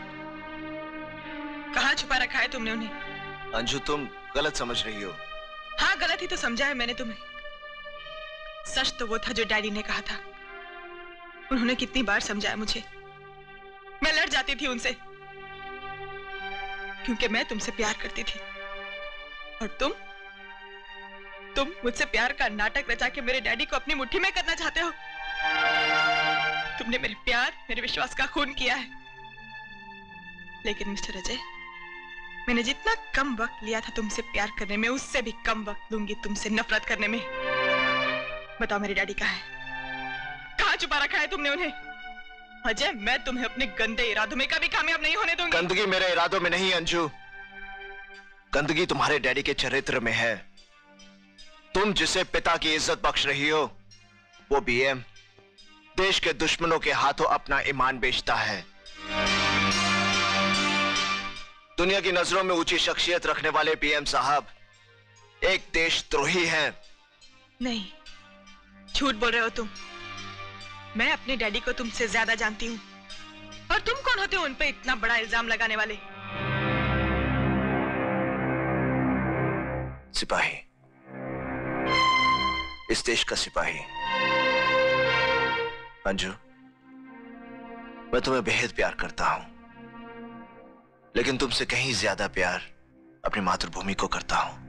कहाँ छुपा रखा है तुमने उन्हें? अंजू तुम गलत समझ रही हो। हाँ गलत ही तो समझा है मैंने तुम्हें। सच तो वो था जो डैडी ने कहा था। उन्होंने कितनी बार समझाया मुझे। मैं लड़ जाती थी उनसे। क्योंकि मैं तुमसे प्यार करती थी। और तुम? तुम मुझसे प्यार का नाटक रचा के मेरे डैडी को अपनी मुट्ठी में करना चाहते हो? तुमने मेरे प्यार, मेरे विश्वास का खून किया है। लेकिन मिस्टर अजय, मैंने जितना कम वक्त लिया था तुमसे प्यार करने में, उससे भी कम वक्त लूँगी तुमसे नफरत करने में। बताओ मेरे डैडी कहा है? कहा छुपा रखा है तुमने उन्हें? अजय मैं तुम्हें अपने गंदे इरादों में कभी कामयाब नहीं होने दूँगी। गंदगी मेरे इरादों में नहीं अंजू। गंदगी तुम्हारे डैडी के चरित्र में है। तुम जिसे पिता की इज़्ज़त बख्श रही हो वो बीएम देश के दुश्मनों के हाथों अपना ईमान बेचता है। दुनिया की नज़रों में ऊँची शख्सियत रखने वाले पीएम साहब एक देशद्रोही हैं। नहीं झूठ बोल रहे हो तुम। मैं अपने डैडी को तुमसे ज़्यादा जानती हूँ। और तुम कौन होते हो उन पे इतना बड़ा इल्ज़ाम लगाने वाले? सिपाही। इस देश का सिपाही। अंजू, मैं तुम्हें बेहद प्यार करता हूँ। लेकिन तुमसे कहीं ज़्यादा प्यार अपनी मातृभूमि को करता हूँ।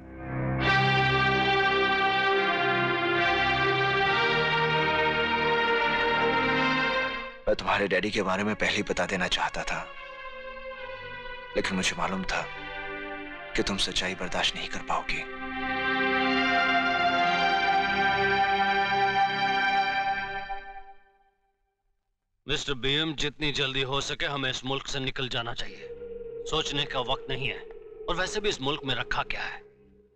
मैं तुम्हारे डैडी के बारे में पहले ही बता देना चाहता था। लेकिन मुझे मालूम था कि तुम सच्चाई बर्दाश्त नहीं कर पाओगी। मिस्टर बीएम, जितनी जल्दी हो सके हमें इस मुल्क से निकल जाना चाहिए। सोचने का वक्त नहीं है। और वैसे भी इस मुल्क में रखा क्या है?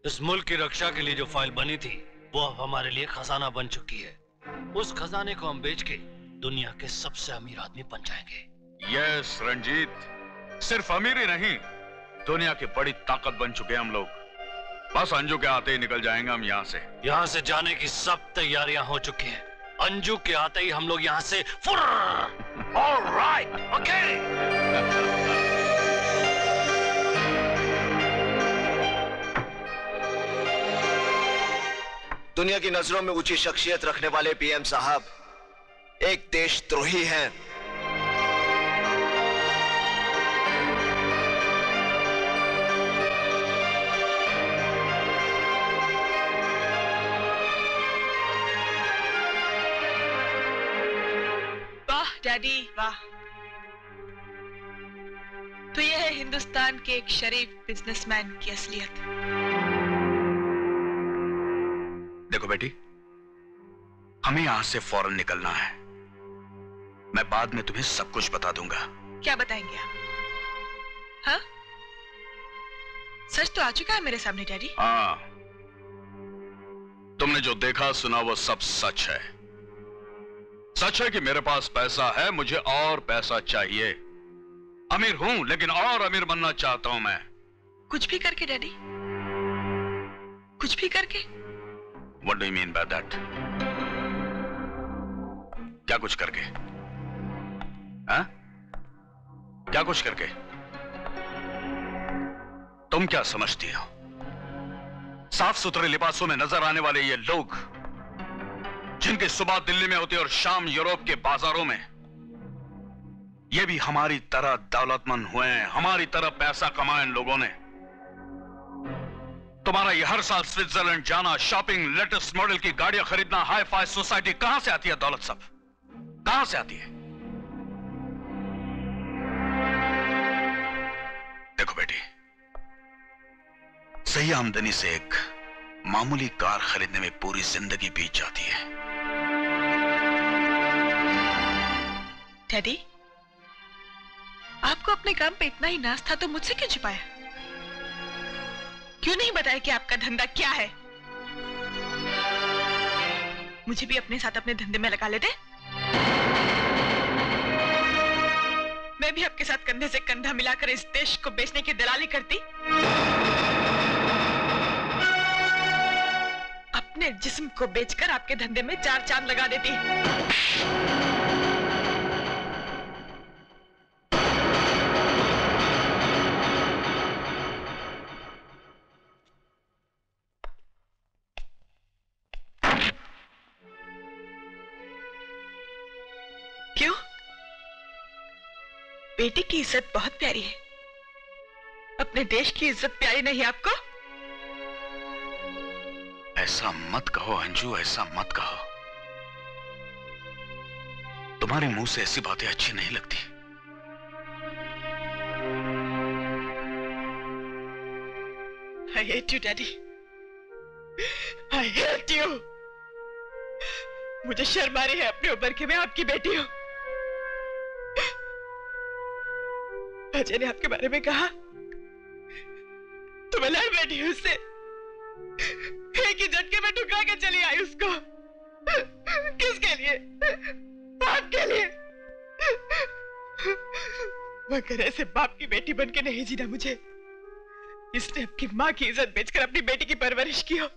इस मुल्क की रक्षा के लिए जो फ़ाइल बनी थी, वो अब हमारे लिए खजाना बन चुकी है। उस खजाने को हम बेच के दुनिया के सबसे अमीर आदमी बन जाएँगे। यस रंजीत। सिर्फ़ अमीर ही नहीं दुनिया की बड़ी ताकत बन चुके हैं हम लोग। बस अंजू के आते ही निकल जाएँगे हम यहाँ से। यहाँ से जाने की सब तैयारियाँ हो चुकी हैं। अंजू के आते ही हम लोग यहाँ से फुर। ऑलराइट ओके दुनिया की नज़रों में ऊँची शख्सियत रखने वाले पीएम साहब एक देशद्रोही हैं। वाह डैडी वाह। तो यह है हिंदुस्तान के एक शरीफ बिजनेसमैन की असलियत। देखो बेटी हमें यहाँ से फ़ौरन निकलना है। मैं बाद में तुम्हें सब कुछ बता दूँगा। क्या बताएँगे आप? हाँ? सच तो आ चुका है मेरे सामने डैडी। हाँ। तुमने जो देखा सुना वो सब सच है। सच है कि मेरे पास पैसा है मुझे और पैसा चाहिए। अमीर हूँ लेकिन और अमीर बनना चाहता हूँ मैं। कुछ भी करके डैडी। कुछ भी करके। What do mean by that? क्या कुछ करके? हाँ? क्या कुछ करके? तुम क्या समझती हो? साफ़ सुथरे लिबासों में नज़र आने वाले ये लोग, जिनकी सुबह दिल्ली में होती और शाम यूरोप के बाजारों में, ये भी हमारी तरह दौलतमंद हुए हैं, हमारी तरह पैसा कमाए लोगों ने। तुम्हारा ये हर साल स्विट्जरलैंड जाना, शॉपिंग, लेटेस्ट मॉडल की गाड़ियाँ खरीदना हाई फाई सोसाइटी, कहाँ से आती है दौलत सब? कहाँ से आती है? देखो बेटी। सही आमदनी से एक मामूली कार खरीदने में पूरी ज़िंदगी बीत जाती है। डैडी आपको अपने काम पे इतना ही नाज था तो मुझसे क्यों छिपाया? क्यों नहीं बताया कि आपका धंधा क्या है? मुझे भी अपने साथ अपने धंधे में लगा लेते। मैं भी आपके साथ कंधे से कंधा मिलाकर इस देश को बेचने की दलाली करती। अपने जिस्म को बेचकर आपके धंधे में चार चाँद लगा देती। बेटी की इज़्ज़त बहुत प्यारी है। अपने देश की इज़्ज़त प्यारी नहीं आपको? ऐसा मत कहो अंजू ऐसा मत कहो। तुम्हारे मुँह से ऐसी बातें अच्छी नहीं लगती। I hate you, Daddy. I hate you. मुझे शर्म आ रही है अपने ऊपर कि मैं आपकी बेटी हूँ। अजय ने आपके बारे में कहा तो मैं लड़ बैठी उससे। एक ही झटके में ठुकरा के चली आई उसको। किसके लिए? आपके लिए। मगर ऐसे बाप की बेटी बन के नहीं जीना मुझे। इसने अपनी माँ की इज़्ज़त बेचकर अपनी बेटी की परवरिश की हो।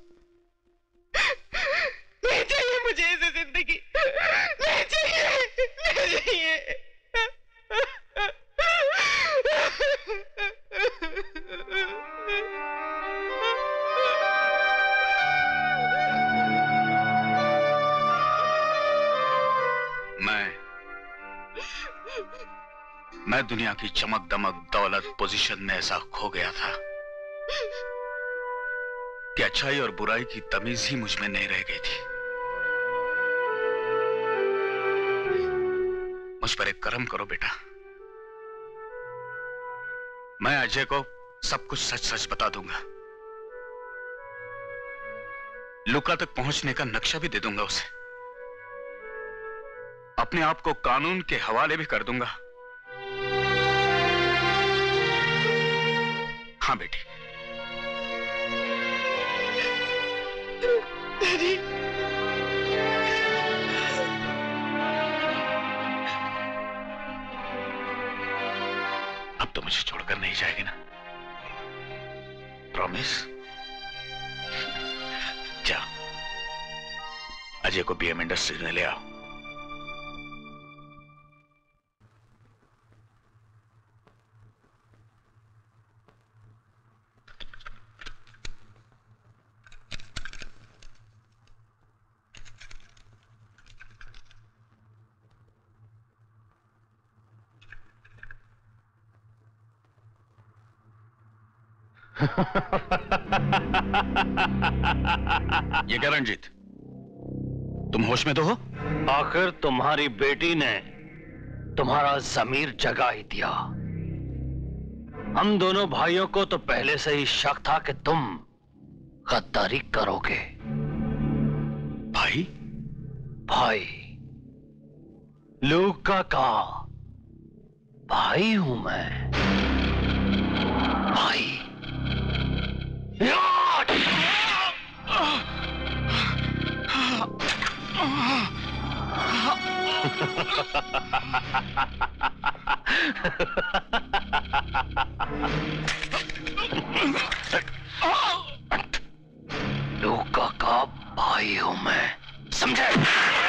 मैं दुनिया की चमक दमक दौलत पोजीशन में ऐसा खो गया था कि अच्छाई और बुराई की तमीज ही मुझमें नहीं रह गई थी। मुझ पर एक कर्म करो बेटा। मैं अजय को सब कुछ सच सच बता दूँगा। लुका तक पहुँचने का नक्शा भी दे दूँगा उसे। अपने आप को कानून के हवाले भी कर दूँगा। हाँ बेटी. अब तो मुझे छोड़कर नहीं जाएगी ना। प्रॉमिस जा। अजय को बीएम इंडस्ट्रीज़ में ले आओ। ये क्या रणजीत? तुम होश में तो हो? आखिर तुम्हारी बेटी ने तुम्हारा जमीर जगा ही दिया। हम दोनों भाइयों को तो पहले से ही शक था कि तुम गद्दारी करोगे। भाई? भाई लूका का कहा? भाई हूँ मैं। भाई। लूका का भाई हूँ मैं समझे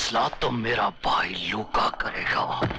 फैसला तो मेरा भाई लूका करेगा।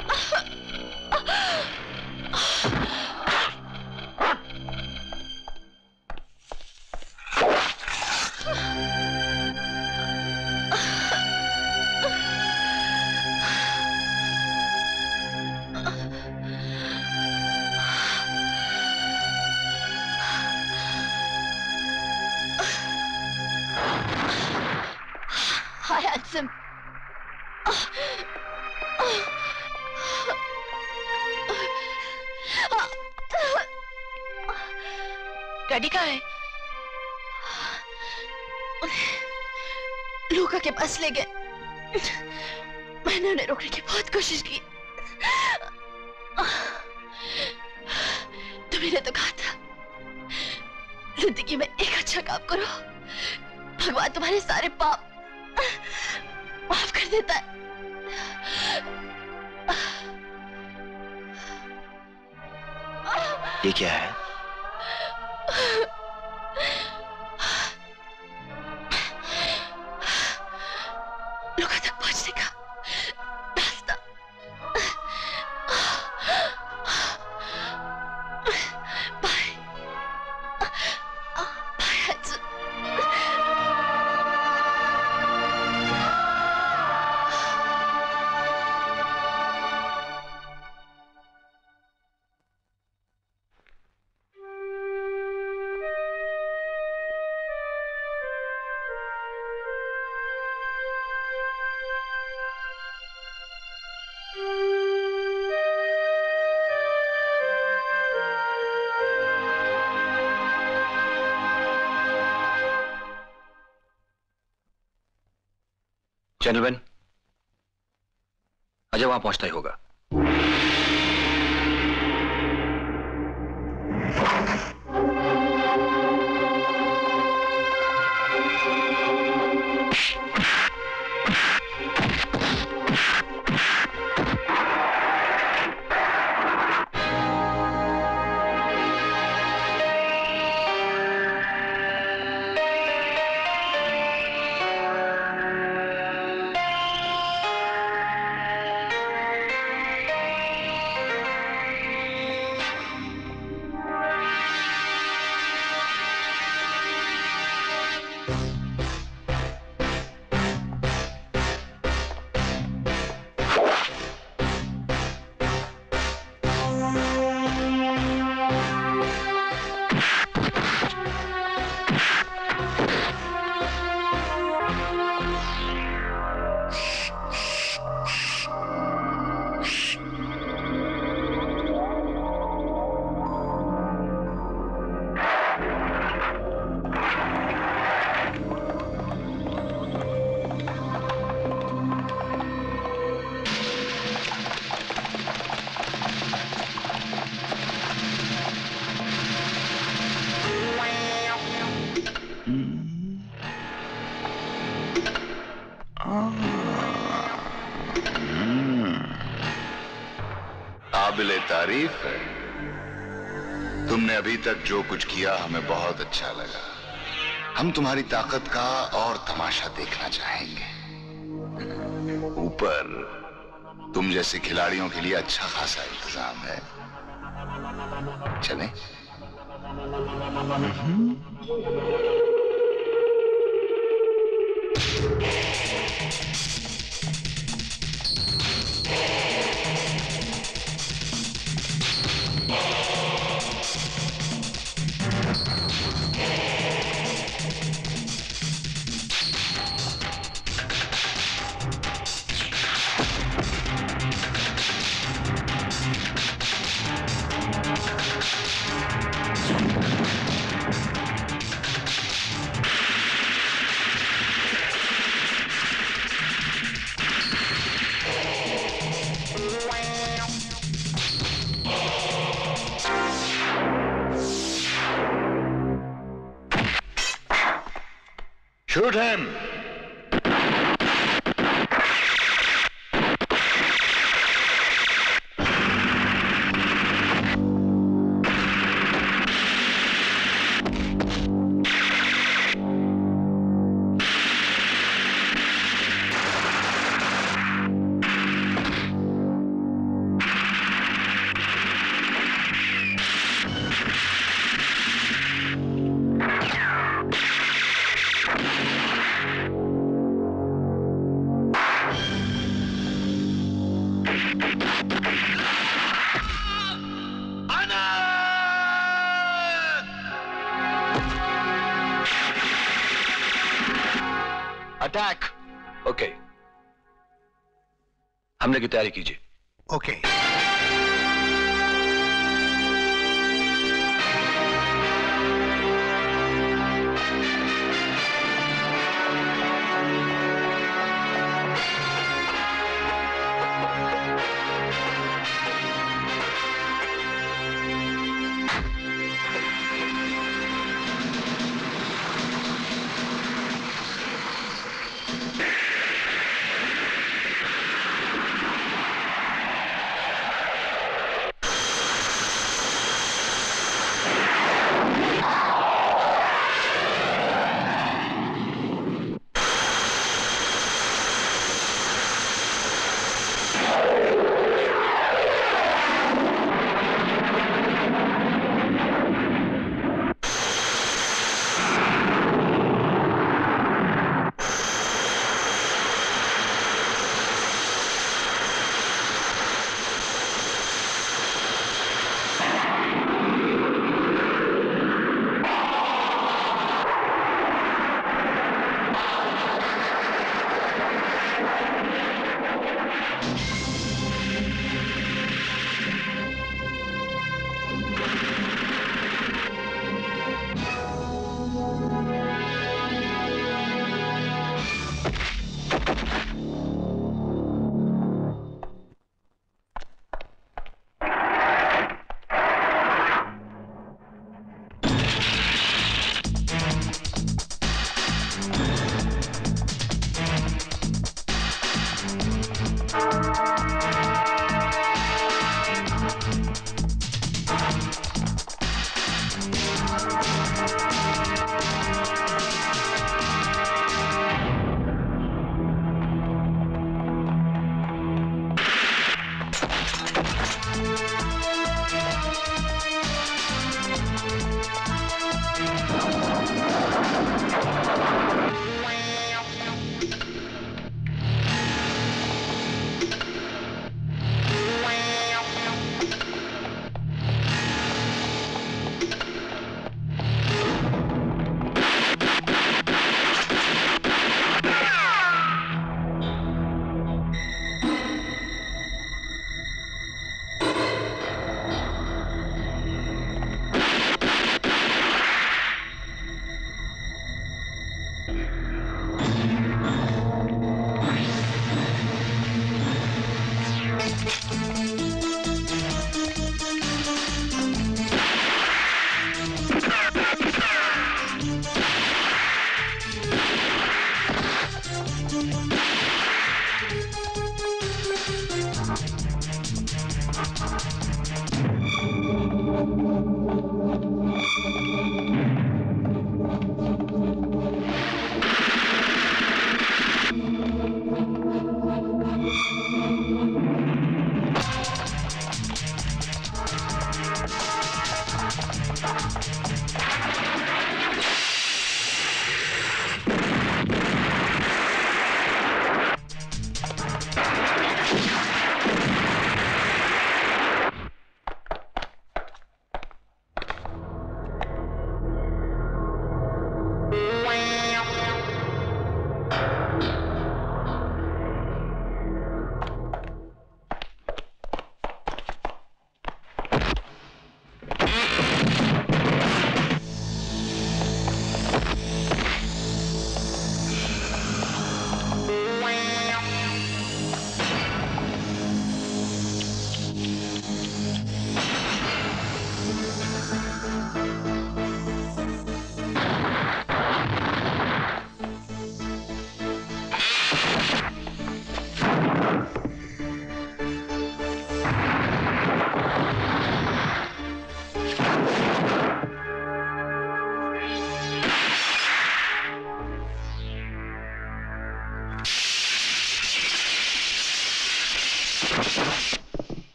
लूका के पास ले गए। मैंने उन्हें रोकने की बहुत कोशिश की। तुम्हें तो कहा था, ज़िंदगी में एक अच्छा काम करो। भगवान तुम्हारे सारे पाप माफ़ कर देता है। ये क्या है? जेंटलमैन अजय वहाँ पहुँचता ही होगा। तैयारी कीजिए।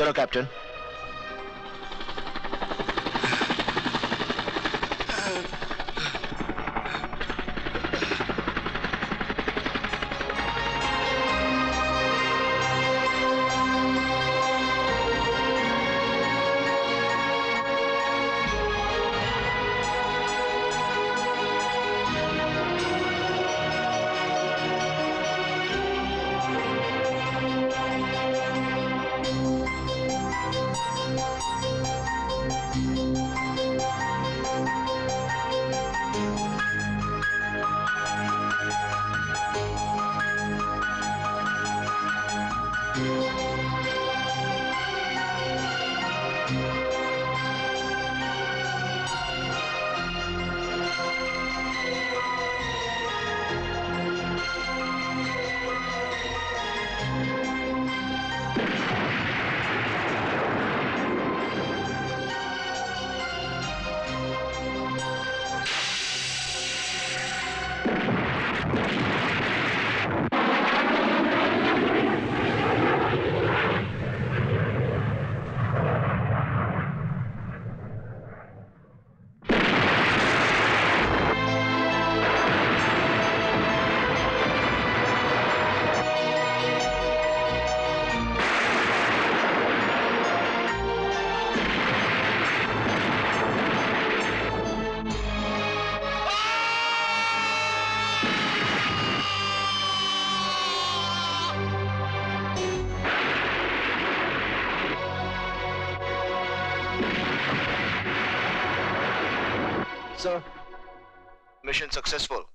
चलो कैप्टन successful.